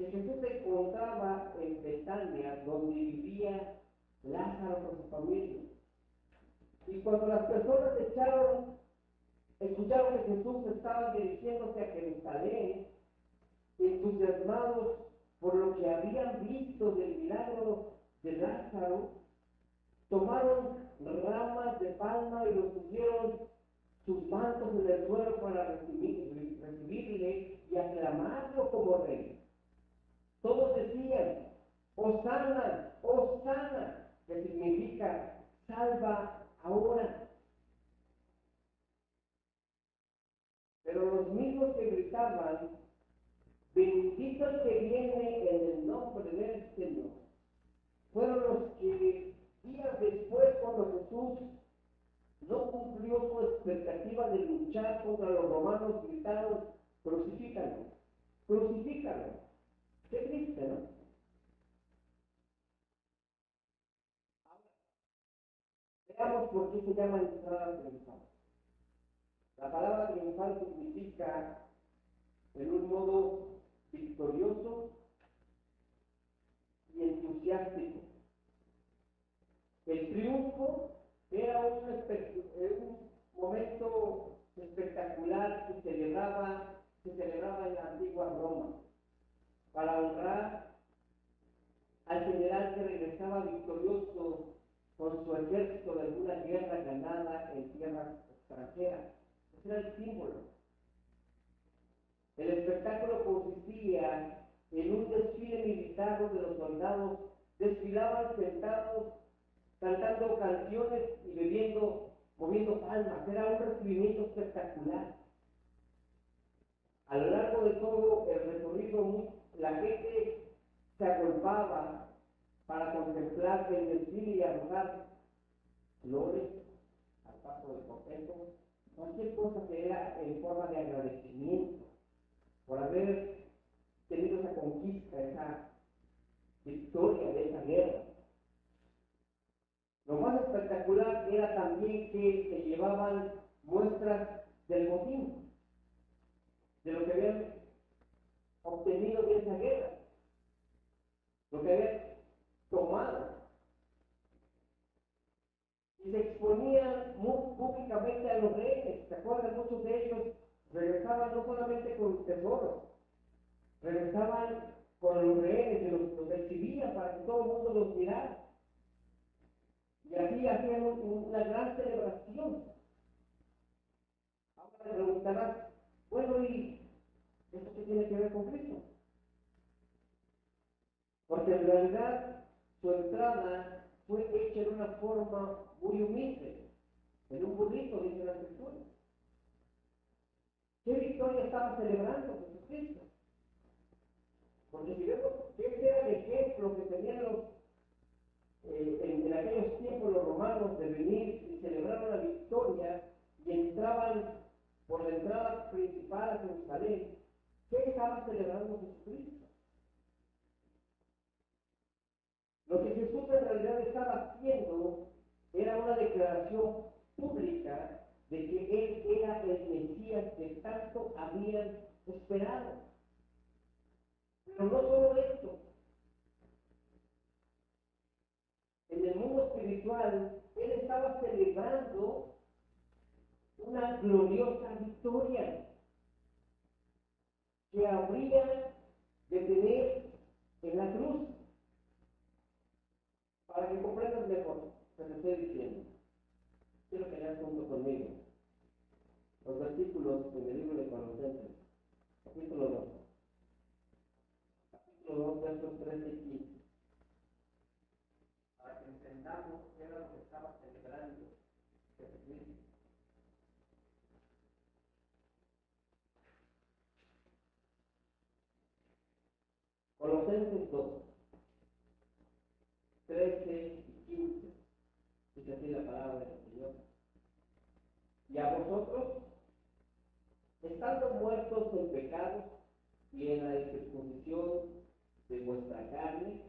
que Jesús se encontraba en Betania, donde vivía Lázaro con su familia. Y cuando las personas echaron, escucharon que Jesús estaba dirigiéndose a Jerusalén, entusiasmados por lo que habían visto del milagro de Lázaro, tomaron ramas de palma y los pusieron sus mantos en el suelo para recibir, recibirle y aclamarlo como rey. Todos decían, Osana, Osana, que significa salva ahora. Pero los mismos que gritaban, bendito el que viene en el nombre del Señor, fueron los que días después, cuando Jesús no cumplió su expectativa de luchar contra los romanos, gritaron, crucifícalo, crucifícalo. Qué triste, ¿no? Veamos por qué se llama entrada triunfal. La palabra triunfal significa, en un modo victorioso y entusiástico. El triunfo era un, un momento espectacular que celebraba, se celebraba en la antigua Roma para honrar al general que regresaba victorioso con su ejército de alguna guerra ganada en tierras extranjeras. Ese era el símbolo. El espectáculo consistía en un desfile militar donde los soldados desfilaban sentados cantando canciones y bebiendo, moviendo palmas. Era un recibimiento espectacular. A lo largo de todo el recorrido, la gente se agolpaba para contemplar desfile y arrojar flores al paso del cortejo, cualquier cosa que era en forma de agradecimiento por haber tenido esa conquista, esa victoria de esa guerra. Lo más espectacular era también que se llevaban muestras del botín, de lo que habían obtenido de esa guerra, lo que habían tomado. Y se exponían muy públicamente a los reyes. ¿Se acuerdan? Muchos de ellos regresaban no solamente con tesoros, regresaban con los rehenes y los, los exhibían para que todo el mundo los mirara. Y así hacían un- una gran celebración. Ahora me preguntarás, bueno, ¿y esto qué tiene que ver con Cristo? Porque en realidad su entrada fue hecha en una forma muy humilde, en un burrito, dice la escritura. ¿Qué victoria estaba celebrando Jesucristo? Porque si vemos ese era el ejemplo que tenían eh, en, en aquellos tiempos los romanos de venir y celebrar una victoria y entraban por la entrada principal a Jerusalén, ¿qué estaba celebrando Jesucristo? Lo que Jesús en realidad estaba haciendo era una declaración pública de que Él era el Mesías que tanto habían esperado. Pero no solo esto. En el mundo espiritual, Él estaba celebrando una gloriosa victoria que habría de tener en la cruz. Para que comprendas mejor lo que estoy diciendo, quiero que leas junto conmigo los versículos en el libro de Colosenses, capítulo 2. Capítulo 2, versos 13 y 15. Para que entendamos qué era lo que estaba celebrando Jesucristo. Colosenses 2, 13 y 15. Dice así la palabra del Señor. Y a vosotros, estando muertos en pecados y en la disposición de vuestra carne,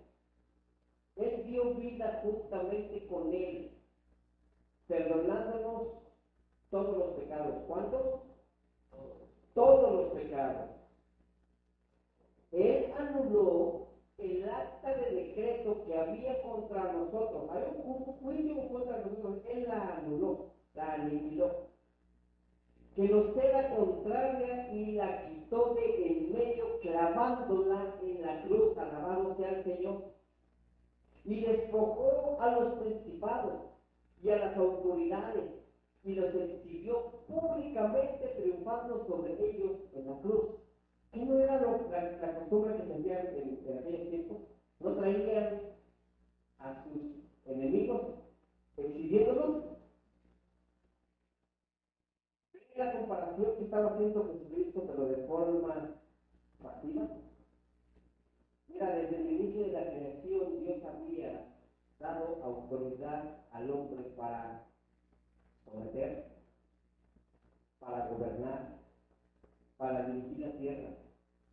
Él dio vida juntamente con Él, perdonándonos todos los pecados. ¿Cuántos? Todos los pecados. Él anuló el acta de decreto que había contra nosotros. Hay un ju- juicio contra nosotros. Él la anuló, la aniquiló. Que nos era contraria y la quitó de en medio, clavándola en la cruz. Alabado sea el Señor. Y despojó a los principados y a las autoridades y los exhibió públicamente triunfando sobre ellos en la cruz. ¿Qué no era la, la costumbre que se en, en aquellos tiempos? No traían a sus enemigos exhibiéndolos. ¿Ven la comparación que estaba haciendo Jesucristo, pero de forma pasiva? Mira, desde el inicio de la creación, Dios había dado autoridad al hombre para someter, para gobernar, para dirigir la tierra.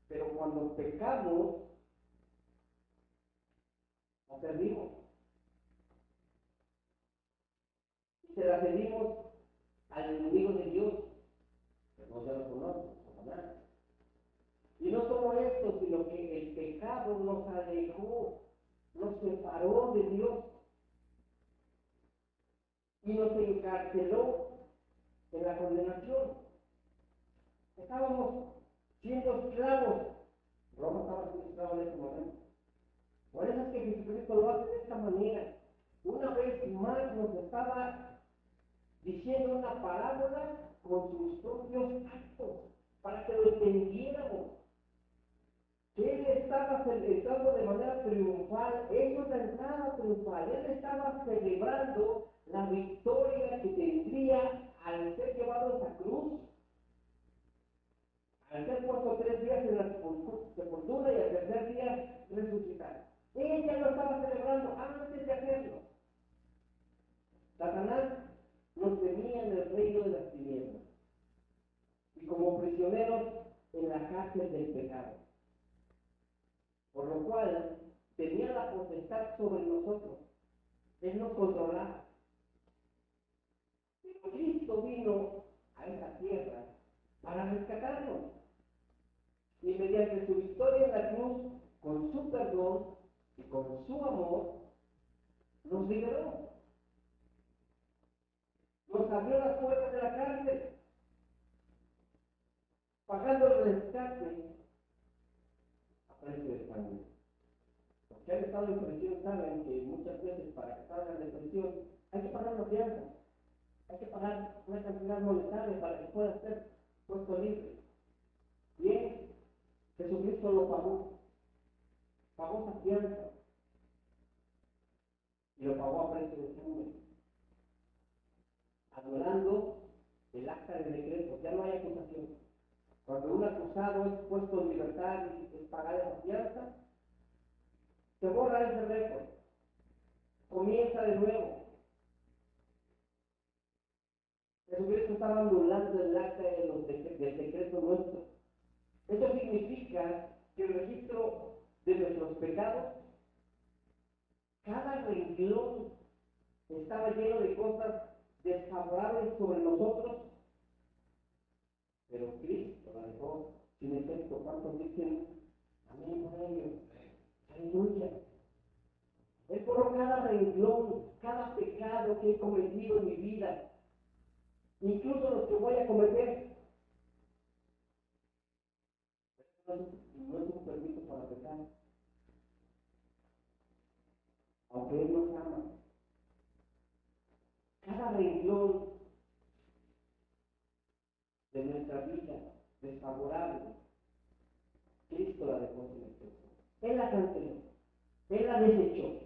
Pero cuando pecamos, la perdimos. Y se la cedimos al enemigo de Dios, que no se lo conoce. Y no solo esto, sino que el pecado nos alejó, nos separó de Dios y nos encarceló en la condenación. Estábamos siendo esclavos. Roma estaba siendo esclavo en ese momento. Por eso es que Jesucristo lo hace de esta manera. Una vez más nos estaba diciendo una parábola con sus propios actos, para que lo entendiéramos. Él estaba celebrando de manera triunfal, eso es la triunfal. Él estaba celebrando la victoria que tendría al ser llevado a esa cruz la canceló. Él la desechó,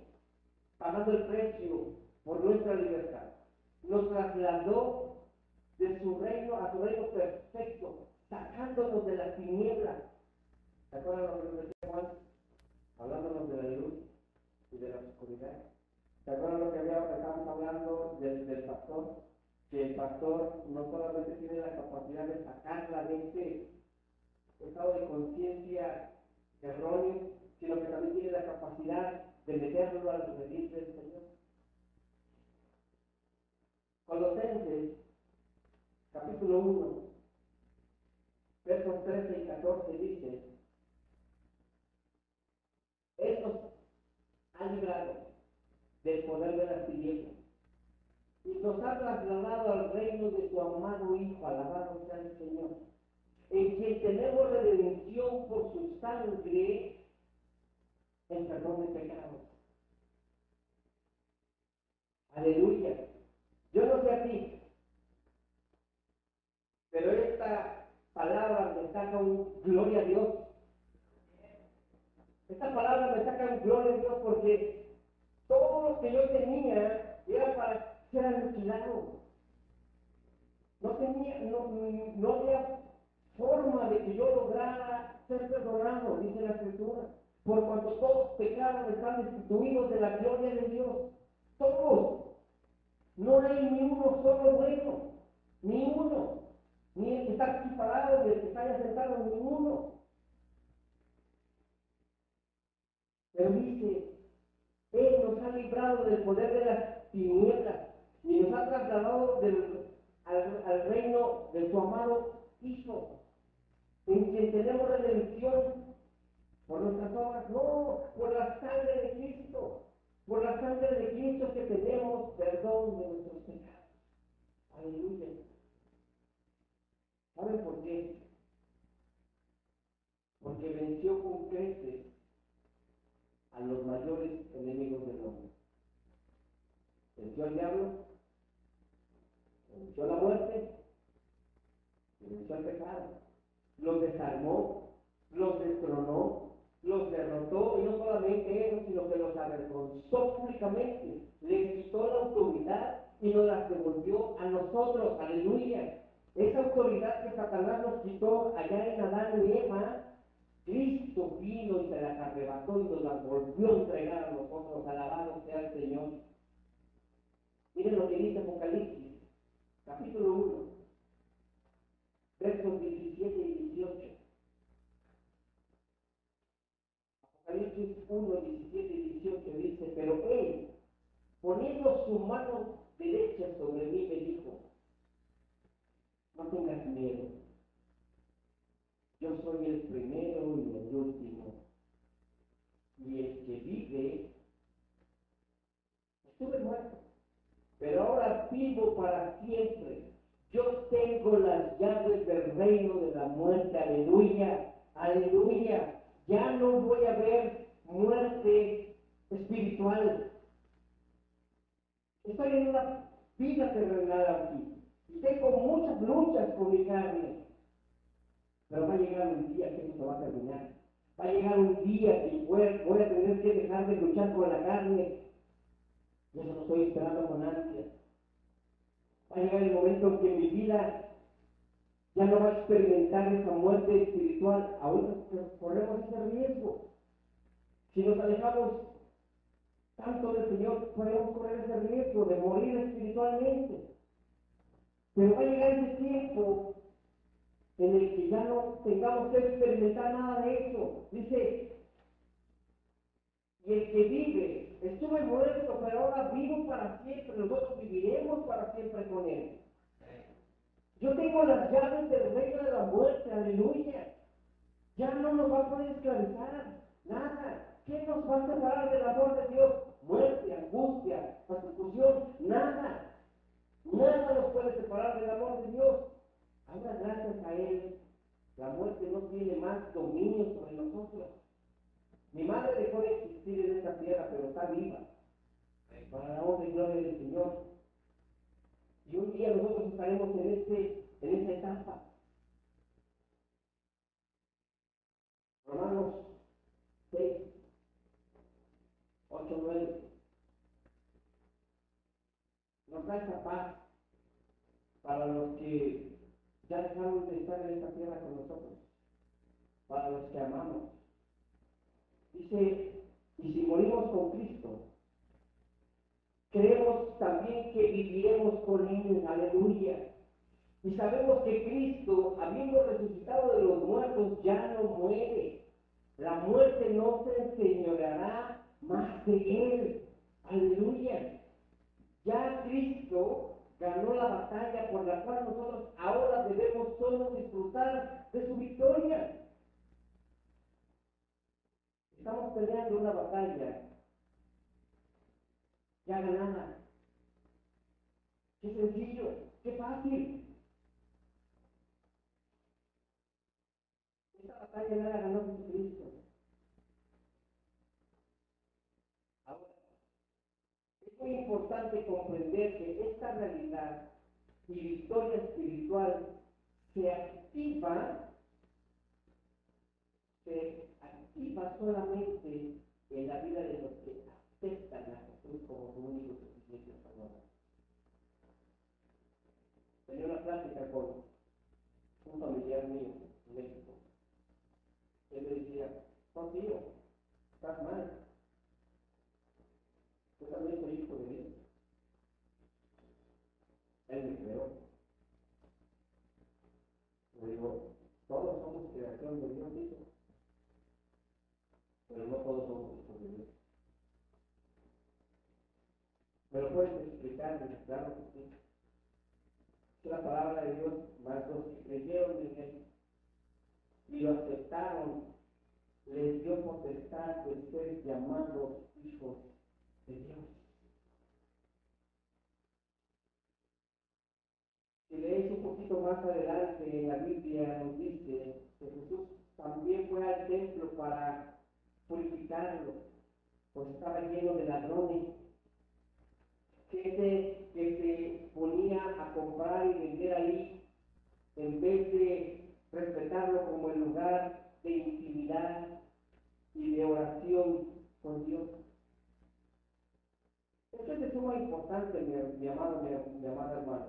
pagando el precio por nuestra libertad. Nos trasladó de su reino a su reino perfecto, sacándonos de las tinieblas. ¿Se acuerdan lo que decía Juan? Hablándonos de la luz y de la oscuridad. ¿Se acuerdan lo que estábamos hablando del, del pastor? Que el pastor no solamente tiene la capacidad de sacarla de este estado de conciencia erróneo, sino que también tiene la capacidad de meterlo al redil del Señor. Colosenses, capítulo 1, versos 13 y 14 dice, Él nos ha librado del poder de las tinieblas y nos ha trasladado al reino de su amado Hijo, alabado sea el Señor, en quien tenemos redención por su sangre, el perdón de pecados. Aleluya. Yo no sé a ti, pero esta palabra me saca un gloria a Dios. Esta palabra me saca un gloria a Dios porque todo lo que yo tenía era para ser aniquilado. No tenía, no, no había forma de que yo lograra ser perdonado, dice la escritura. Por cuanto todos pecaron están destituidos de la gloria de Dios. Todos. No hay ni uno solo bueno. Ni uno. Ni el que está aquí parado, ni el que está allá sentado, ni uno. Pero dice, Él nos ha librado del poder de las tinieblas y nos ha trasladado del- al, al reino de su amado Hijo, en quien tenemos redención por nuestras obras, no, por la sangre de Cristo, por la sangre de Cristo que tenemos perdón de nuestros pecados. Aleluya. ¿Saben por qué? Porque venció con creces a los mayores enemigos del hombre. Venció al diablo, venció la muerte venció el pecado. Los desarmó, los destronó, los derrotó y no solamente eso, sino que los avergonzó públicamente, les quitó la autoridad y nos la devolvió a nosotros, aleluya. Esa autoridad que Satanás nos quitó allá en Adán y Eva, Cristo vino y se las arrebató y nos las volvió a entregar a nosotros, alabado sea el Señor. Miren lo que dice Apocalipsis, capítulo 1, versos 17 y 18. Apocalipsis 1, 17 y 18 dice, pero él, poniendo su mano derecha sobre mí, me dijo, no tengas miedo, yo soy el primero y el último, y el que vive, estuve muerto, pero ahora vivo para siempre. Yo tengo las llaves del reino de la muerte, aleluya, aleluya. Ya no voy a ver muerte espiritual. Estoy en una vida terrenal aquí. Tengo muchas luchas con mi carne. Pero va a llegar un día que se va a terminar. Va a llegar un día que voy a, tener que dejar de luchar con la carne. Y eso lo estoy esperando con ansia. Va a llegar el momento en que mi vida ya no va a experimentar esa muerte espiritual. Ahora corremos ese riesgo. Si nos alejamos tanto del Señor, podemos correr ese riesgo de morir espiritualmente. Pero va a llegar ese tiempo en el que ya no tengamos que experimentar nada de eso. Dice, y el que vive, estuve muerto, pero ahora vivo para siempre, nosotros viviremos para siempre con él. Yo tengo las llaves del reino de la muerte, aleluya. Ya no nos va a poder esclavizar, nada. ¿Qué nos va a separar del amor de Dios? Muerte, angustia, persecución, nada. Nada nos puede separar del amor de Dios. Ahora, gracias a Él, la muerte no tiene más dominio sobre nosotros. Mi madre dejó de existir en esta tierra, pero está viva. Para la honra y gloria del Señor. Y un día nosotros estaremos en, este, en esa etapa. Romanos 8, 9. Nos da esa paz para los que ya dejaron de estar en esta tierra con nosotros, para los que amamos. Dice, y si morimos con Cristo, creemos también que viviremos con Él, aleluya. Y sabemos que Cristo, habiendo resucitado de los muertos, ya no muere. La muerte no se enseñoreará más de Él. Aleluya. Ya Cristo ganó la batalla por la cual nosotros ahora debemos solo disfrutar de su victoria. Estamos peleando una batalla ya ganada. Qué sencillo, qué fácil. Esta batalla ya la ganó Jesucristo. Ahora, es muy importante comprender que esta realidad y victoria espiritual se activa, se activa solamente en la vida de los que aceptan a Jesús como su único suficiente Salvador. Tenía una plática con un familiar mío en México. Él me decía, no tío, estás mal. Yo también soy hijo de Dios. Él me creó. Le digo, todos somos creación de Dios, hijo. Pero no todos somos hijos de Dios. ¿Me lo puedes explicar? Claro que sí. Es la palabra de Dios, más los que creyeron en Él y lo aceptaron, les dio potestad de ser llamados hijos de Dios. Si lees un poquito más adelante en la Biblia, nos dice que Jesús también fue al templo para purificarlo, porque estaba lleno de ladrones gente que se ponía a comprar y vender ahí en vez de respetarlo como el lugar de intimidad y de oración con Dios. Esto es de suma importante, mi, amado, mi, mi amada hermana.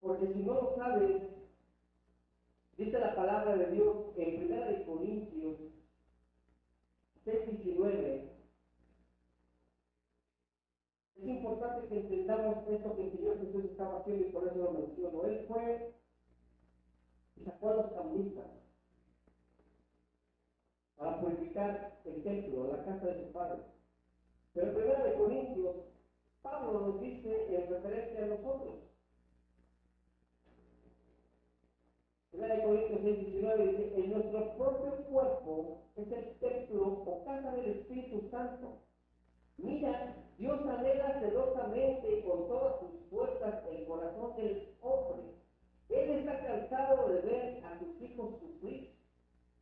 Porque si no lo sabes, dice la palabra de Dios en 1 Corintios 6, 19, es importante que entendamos esto que el Señor Jesús estaba haciendo y por eso lo menciono. Él fue y sacó a los para purificar el templo, la casa de su padre. Pero en primera de Corintios, Pablo nos dice en referencia a nosotros. Primera de Corintios 6, 19 dice, en nuestro propio cuerpo es el templo o casa del Espíritu Santo. Mira, Dios anhela celosamente y con todas sus fuerzas el corazón del hombre. Él está cansado de ver a sus hijos sufrir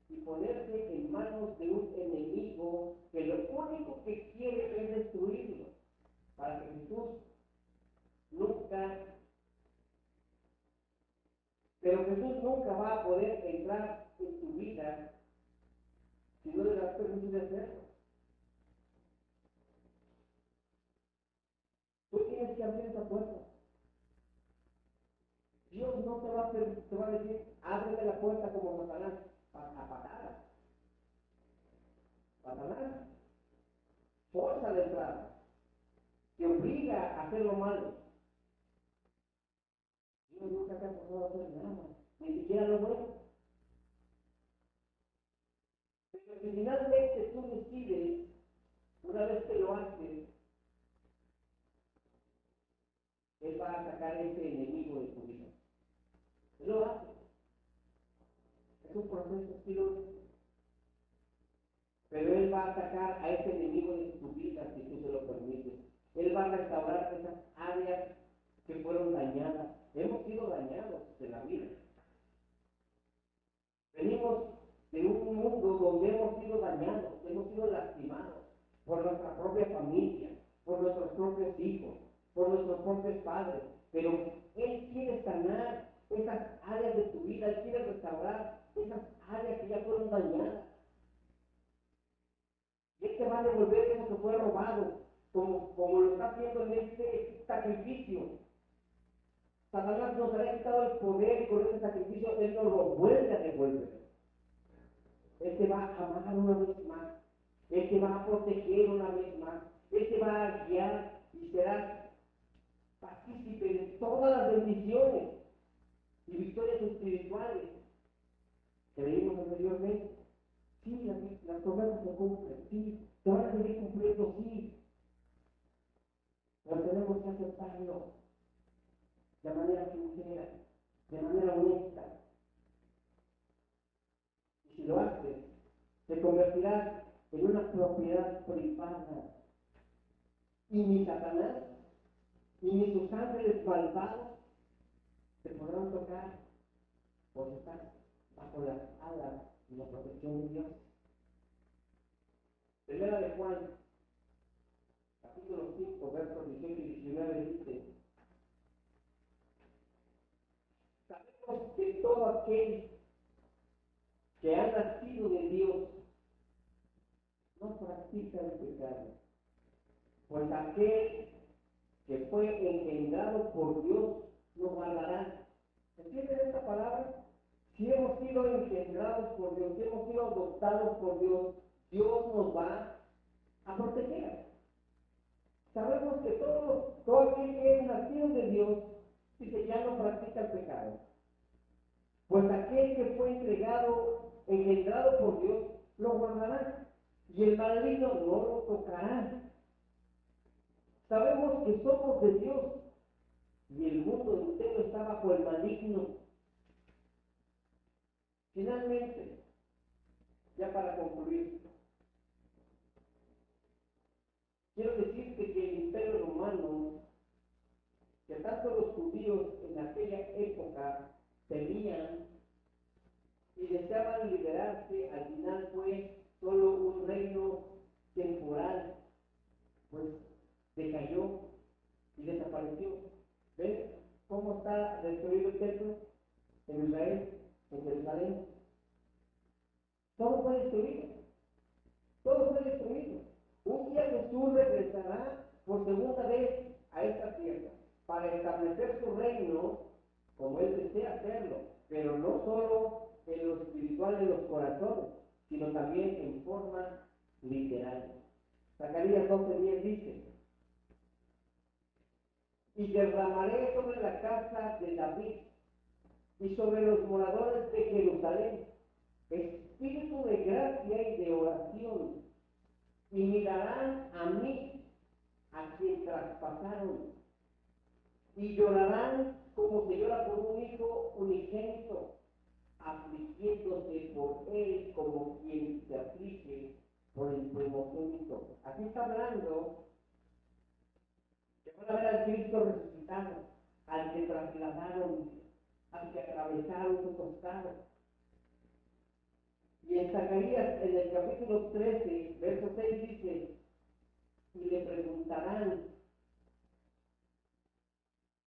y ponerse en manos de un enemigo que lo único que quiere es destruirlo, para que Jesús nunca, pero Jesús nunca va a poder entrar en tu vida si no le das permiso de hacerlo. La puerta como Satanás, a, patadas. Satanás forza la entrada, te obliga a hacer lo malo. Dios nunca te ha forzado a hacer nada, ni siquiera lo bueno. Pero si finalmente tú decides, una vez que lo haces, Él va a sacar ese enemigo de tu vida. Él lo hace. Es un proceso estilo pero Él va a atacar a ese enemigo de tu vida si tú se lo permites. Él va a restaurar esas áreas que fueron dañadas. Hemos sido dañados en la vida. Venimos de un mundo donde hemos sido dañados, hemos sido lastimados por nuestra propia familia, por nuestros propios hijos, por nuestros propios padres. Pero Él quiere sanar esas áreas de tu vida, Él quiere restaurar esas áreas que ya fueron dañadas. Él te va a devolver eso que fue robado, como, como lo está haciendo en este sacrificio. Satanás nos ha quitado el poder con ese sacrificio Él nos lo vuelve a devolver. Él te va a amar una vez más. Él te va a proteger una vez más. Él te va a guiar y serás partícipe de todas las bendiciones y victorias espirituales que leímos anteriormente. Sí, las, promesas se cumplen, sí, se van a seguir cumpliendo, sí. Pero tenemos que aceptarlo de manera sincera, de manera honesta. Y si lo haces, te convertirás en una propiedad privada. Y ni Satanás, ni sus ángeles malvados te podrán tocar por estar bajo las alas y la protección de Dios. Primera de Juan, capítulo 5, versos 18 y 19 dice, sabemos que todo aquel que ha nacido de Dios no practica el pecado, pues aquel que fue engendrado por Dios lo guardará. ¿Entienden esta palabra? Si hemos sido engendrados por Dios, si hemos sido adoptados por Dios, Dios nos va a proteger. Sabemos que todo, todo aquel que es nacido de Dios, dice, ya no practica el pecado. Pues aquel que fue entregado, engendrado por Dios, lo guardará. Y el maligno no lo tocará. Sabemos que somos de Dios y el mundo entero está bajo el maligno. Finalmente, ya para concluir, quiero decirte que el imperio romano, que tanto los judíos en aquella época temían y deseaban liberarse, al final fue solo un reino temporal, pues decayó y desapareció. ¿Ven cómo está destruido el templo en Israel? En Jerusalén. Todo fue destruido. Todo fue destruido. Un día Jesús regresará por segunda vez a esta tierra para establecer su reino como Él desea hacerlo, pero no solo en lo espiritual de los corazones, sino también en forma literal. Zacarías 12:10 dice, y derramaré sobre la casa de David y sobre los moradores de Jerusalén, espíritu de gracia y de oración, y mirarán a mí, a quien traspasaron, y llorarán como se llora por un hijo unigénito, afligiéndose por él como quien se aflige por el primogénito. Aquí está hablando que van a ver al Cristo resucitado, al que trasladaron al que atravesaron su costado. Y en Zacarías, en el capítulo 13, verso 6 dice, y le preguntarán,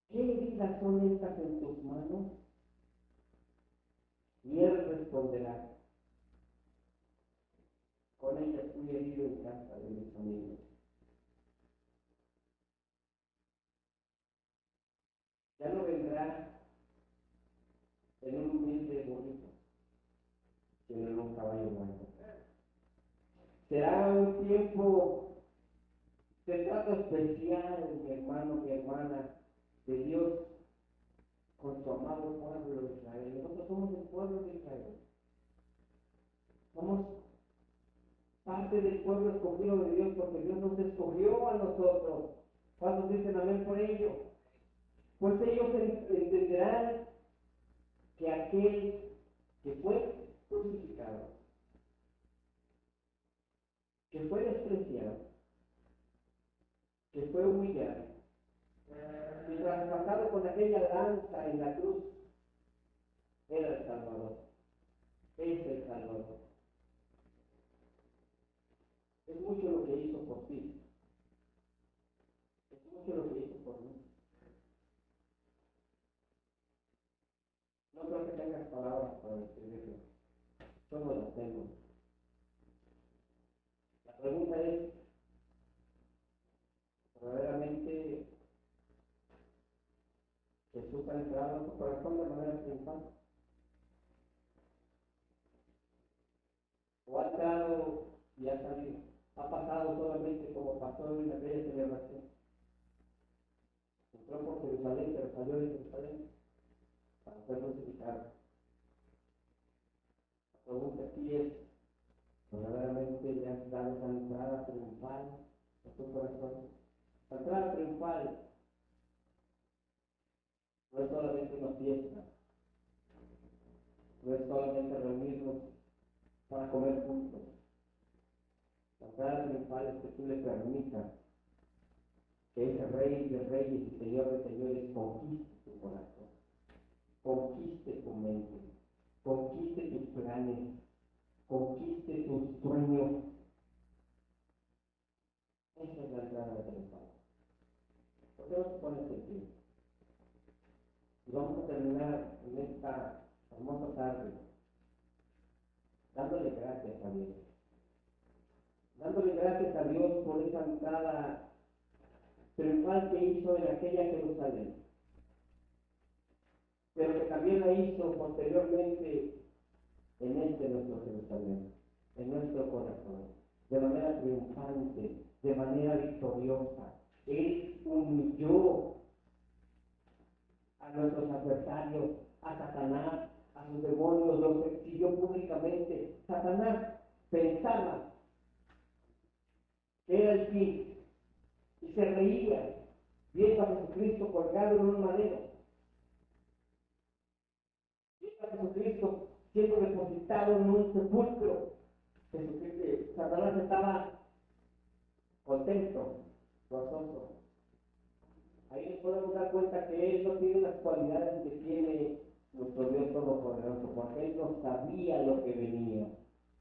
¿qué heridas son estas en tus manos? Y él responderá, con ellas fui herido en casa de mis amigos. Ya no vendrá en un humilde bonito, sino en caballo blanco. Será un tiempo de trato especial, mi hermano, mi hermana, de Dios con su amado pueblo de Israel. Nosotros somos el pueblo de Israel. Somos parte del pueblo escogido de Dios porque Dios nos escogió a nosotros. ¿Cuántos dicen amén por ello? Pues ellos entenderán que aquel que fue crucificado, que fue despreciado, que fue humillado, y traspasado con aquella lanza en la cruz, era el Salvador, es el Salvador. Es mucho lo que hizo por ti, es mucho lo que hizo por mí. No creo que tengas palabras para describirlo. No las tengo. La pregunta es, ¿verdaderamente Jesús ha entrado en tu corazón de manera triunfal? ¿O ha entrado y ha salido? ¿Ha pasado solamente como pasó en aquella celebración? Entró por Jerusalén, pero salió de Jerusalén para ser crucificado. Aquí es, verdaderamente ya has dado esa entrada triunfal a tu corazón. La entrada triunfal no es solamente una fiesta, no es solamente reunirnos para comer juntos. La entrada triunfal es que tú le permitas que ese rey de reyes y señor de señores conquiste tu corazón conquiste tu mente, conquiste tus planes, conquiste tus sueños. Esa es la entrada de triunfal. ¿Por qué no te pones en pie? Y vamos a terminar en esta hermosa tarde dándole gracias a Dios. Dándole gracias a Dios por esa entrada triunfal que hizo en aquella Jerusalén pero que también la hizo posteriormente en este nuestro Jerusalén, en nuestro corazón, de manera triunfante, de manera victoriosa. Él humilló a nuestros adversarios, a Satanás, a sus demonios, los exhibió públicamente. Satanás pensaba que era el fin y se reía viendo a Jesucristo colgado en un madero. Jesucristo siendo depositado en un sepulcro. Satanás estaba contento, gozoso. Ahí nos podemos dar cuenta que Él no tiene las cualidades que tiene nuestro Dios Todopoderoso, porque Él no sabía lo que venía.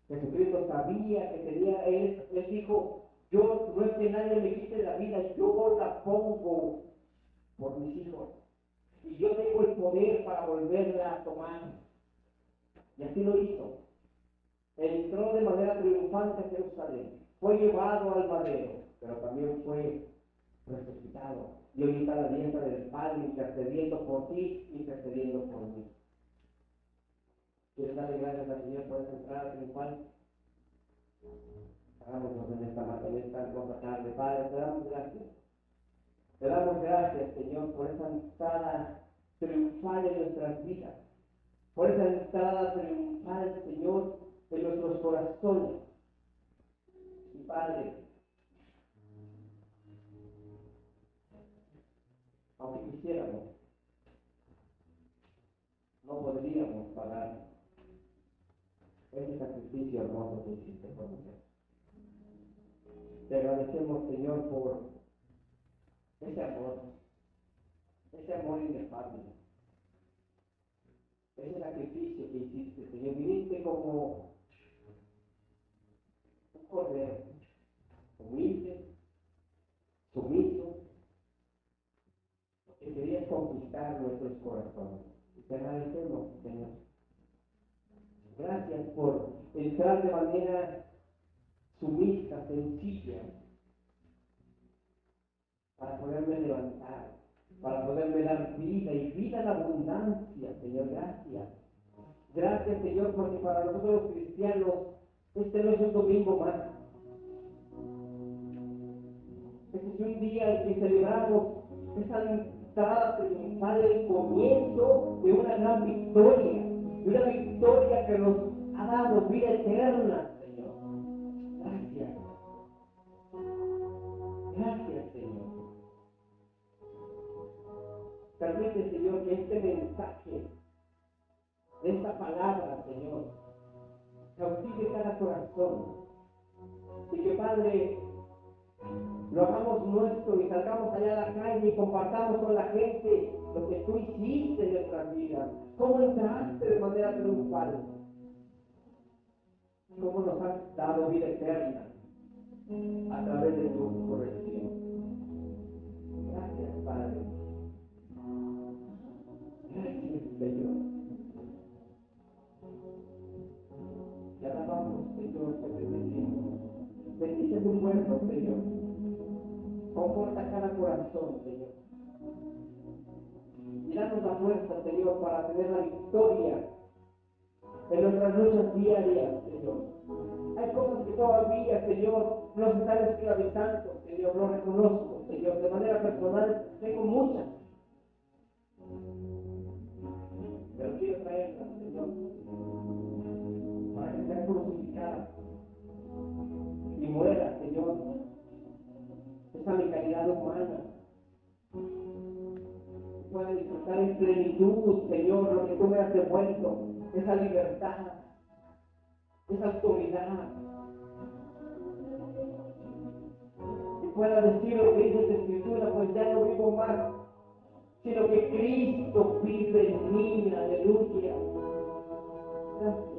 Jesucristo sabía que tenía, Él, él dijo, yo no es que nadie me quite la vida, yo la pongo por mis hijos. Y yo tengo el poder para volverla a tomar. Y así lo hizo. Entró de manera triunfante a Jerusalén. Fue llevado al madero, pero también fue resucitado. Y hoy está la diestra del Padre intercediendo por ti, intercediendo por mí. ¿Quieres darle gracias al Señor por esa entrada triunfal? Hagámoslo en esta, en esta hermosa tarde. Padre, te damos gracias. Te damos gracias, Señor, por esa entrada triunfal en nuestras vidas por esa entrada triunfal, Señor, en nuestros corazones. Y Padre, aunque quisiéramos, no podríamos pagar ese sacrificio hermoso que hiciste por nosotros. Te agradecemos, Señor, por ese amor, ese amor inefable ese sacrificio que hiciste, Señor. Viniste como un cordero, humilde, sumiso, que querías purificar nuestros corazones. Y te agradecemos, Señor. Gracias por entrar de manera sumisa, sencilla, para poderme levantar, para poderme dar vida y vida en abundancia, Señor. Gracias. Gracias, Señor, porque para nosotros los cristianos este no es un domingo más. Este es un día en que celebramos esa entrada triunfal, el comienzo de una gran victoria, de una victoria que nos ha dado vida eterna, Permite, Señor, que este mensaje de esta palabra, Señor, cautive cada corazón. Y que, Padre, lo hagamos nuestro y salgamos allá a la calle y compartamos con la gente lo que tú hiciste en nuestras vidas, cómo entraste de manera triunfal, cómo nos has dado vida eterna a través de tu corrección. Gracias, Padre. Señor. Te alabamos, Señor, te bendecimos. Bendice tu pueblo, Señor. Conforta cada corazón, Señor. Y danos la fuerza, Señor, para tener la victoria en nuestras luchas diarias, Señor. Hay cosas que todavía, Señor, nos están esclavizando, Señor, lo reconozco, Señor. De manera personal, tengo muchas. Esa mentalidad humana. Pueda disfrutar en plenitud, Señor, lo que tú me has devuelto, esa libertad, esa autoridad. Y pueda decir lo que dice la Escritura, pues ya no vivo más, sino que Cristo vive en mí, aleluya. Gracias.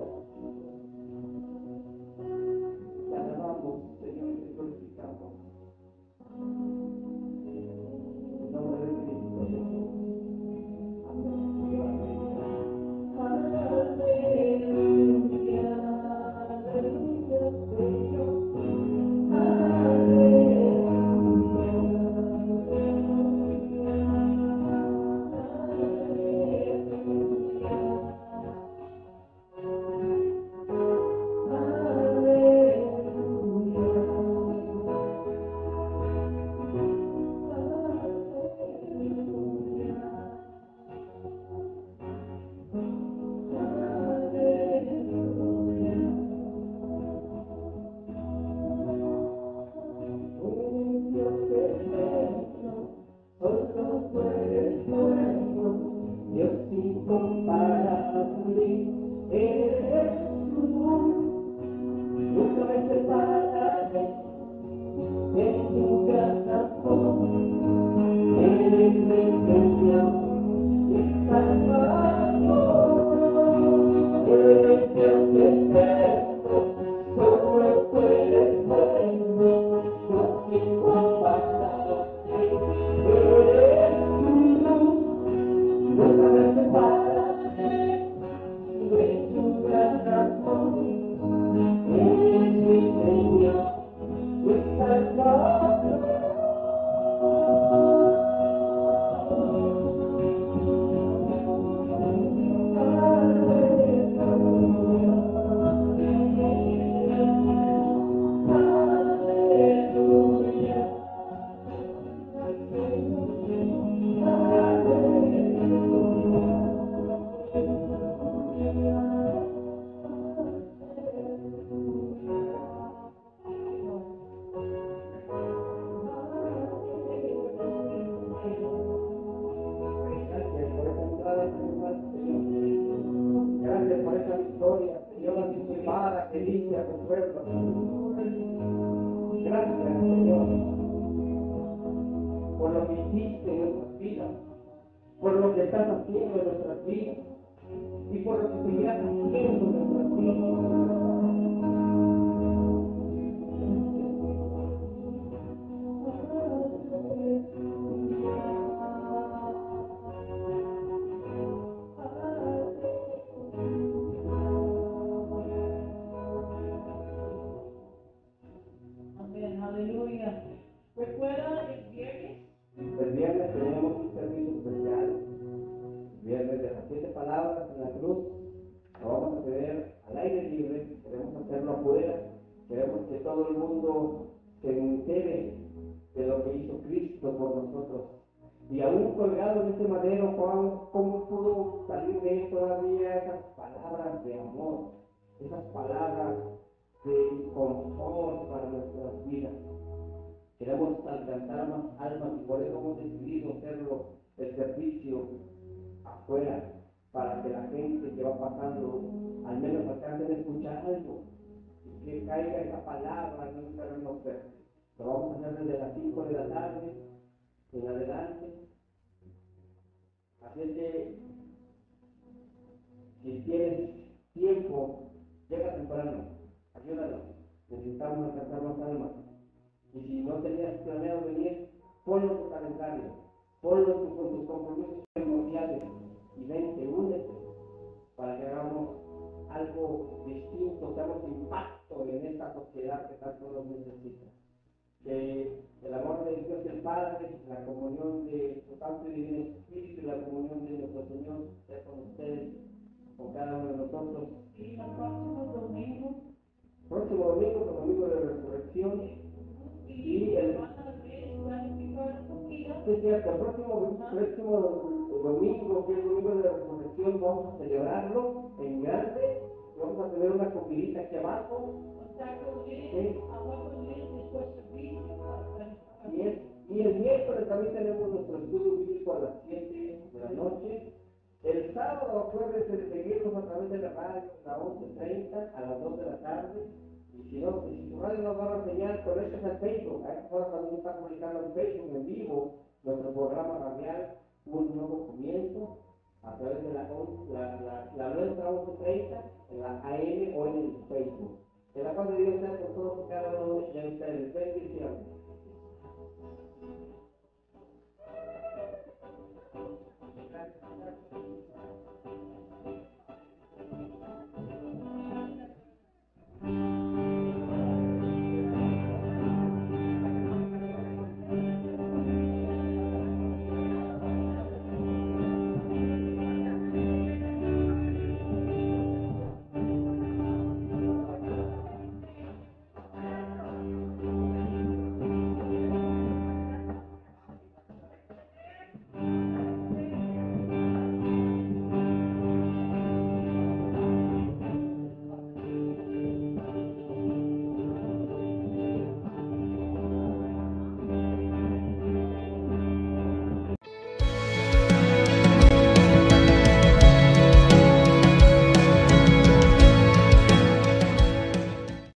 Por lo que hiciste en nuestras vidas, por lo que estás haciendo en nuestras vidas y por lo que seguirás haciendo en nuestras vidas. Con después. Y, el miércoles también tenemos nuestro estudio bíblico a las 7 de la noche. El sábado, acuérdense de seguirnos a través de la radio a las 11.30, a las 2 de la tarde. Y si no, si su radio nos va a señal, conéctese al Facebook. A esta hora también está publicando en Facebook en vivo nuestro programa radial, Un Nuevo Comienzo, a través de la, la, la, la nuestra 1130 en la AM o en el Facebook. Que la paz de Dios sea por todos cada uno de ustedes. Bendiciones. Gracias.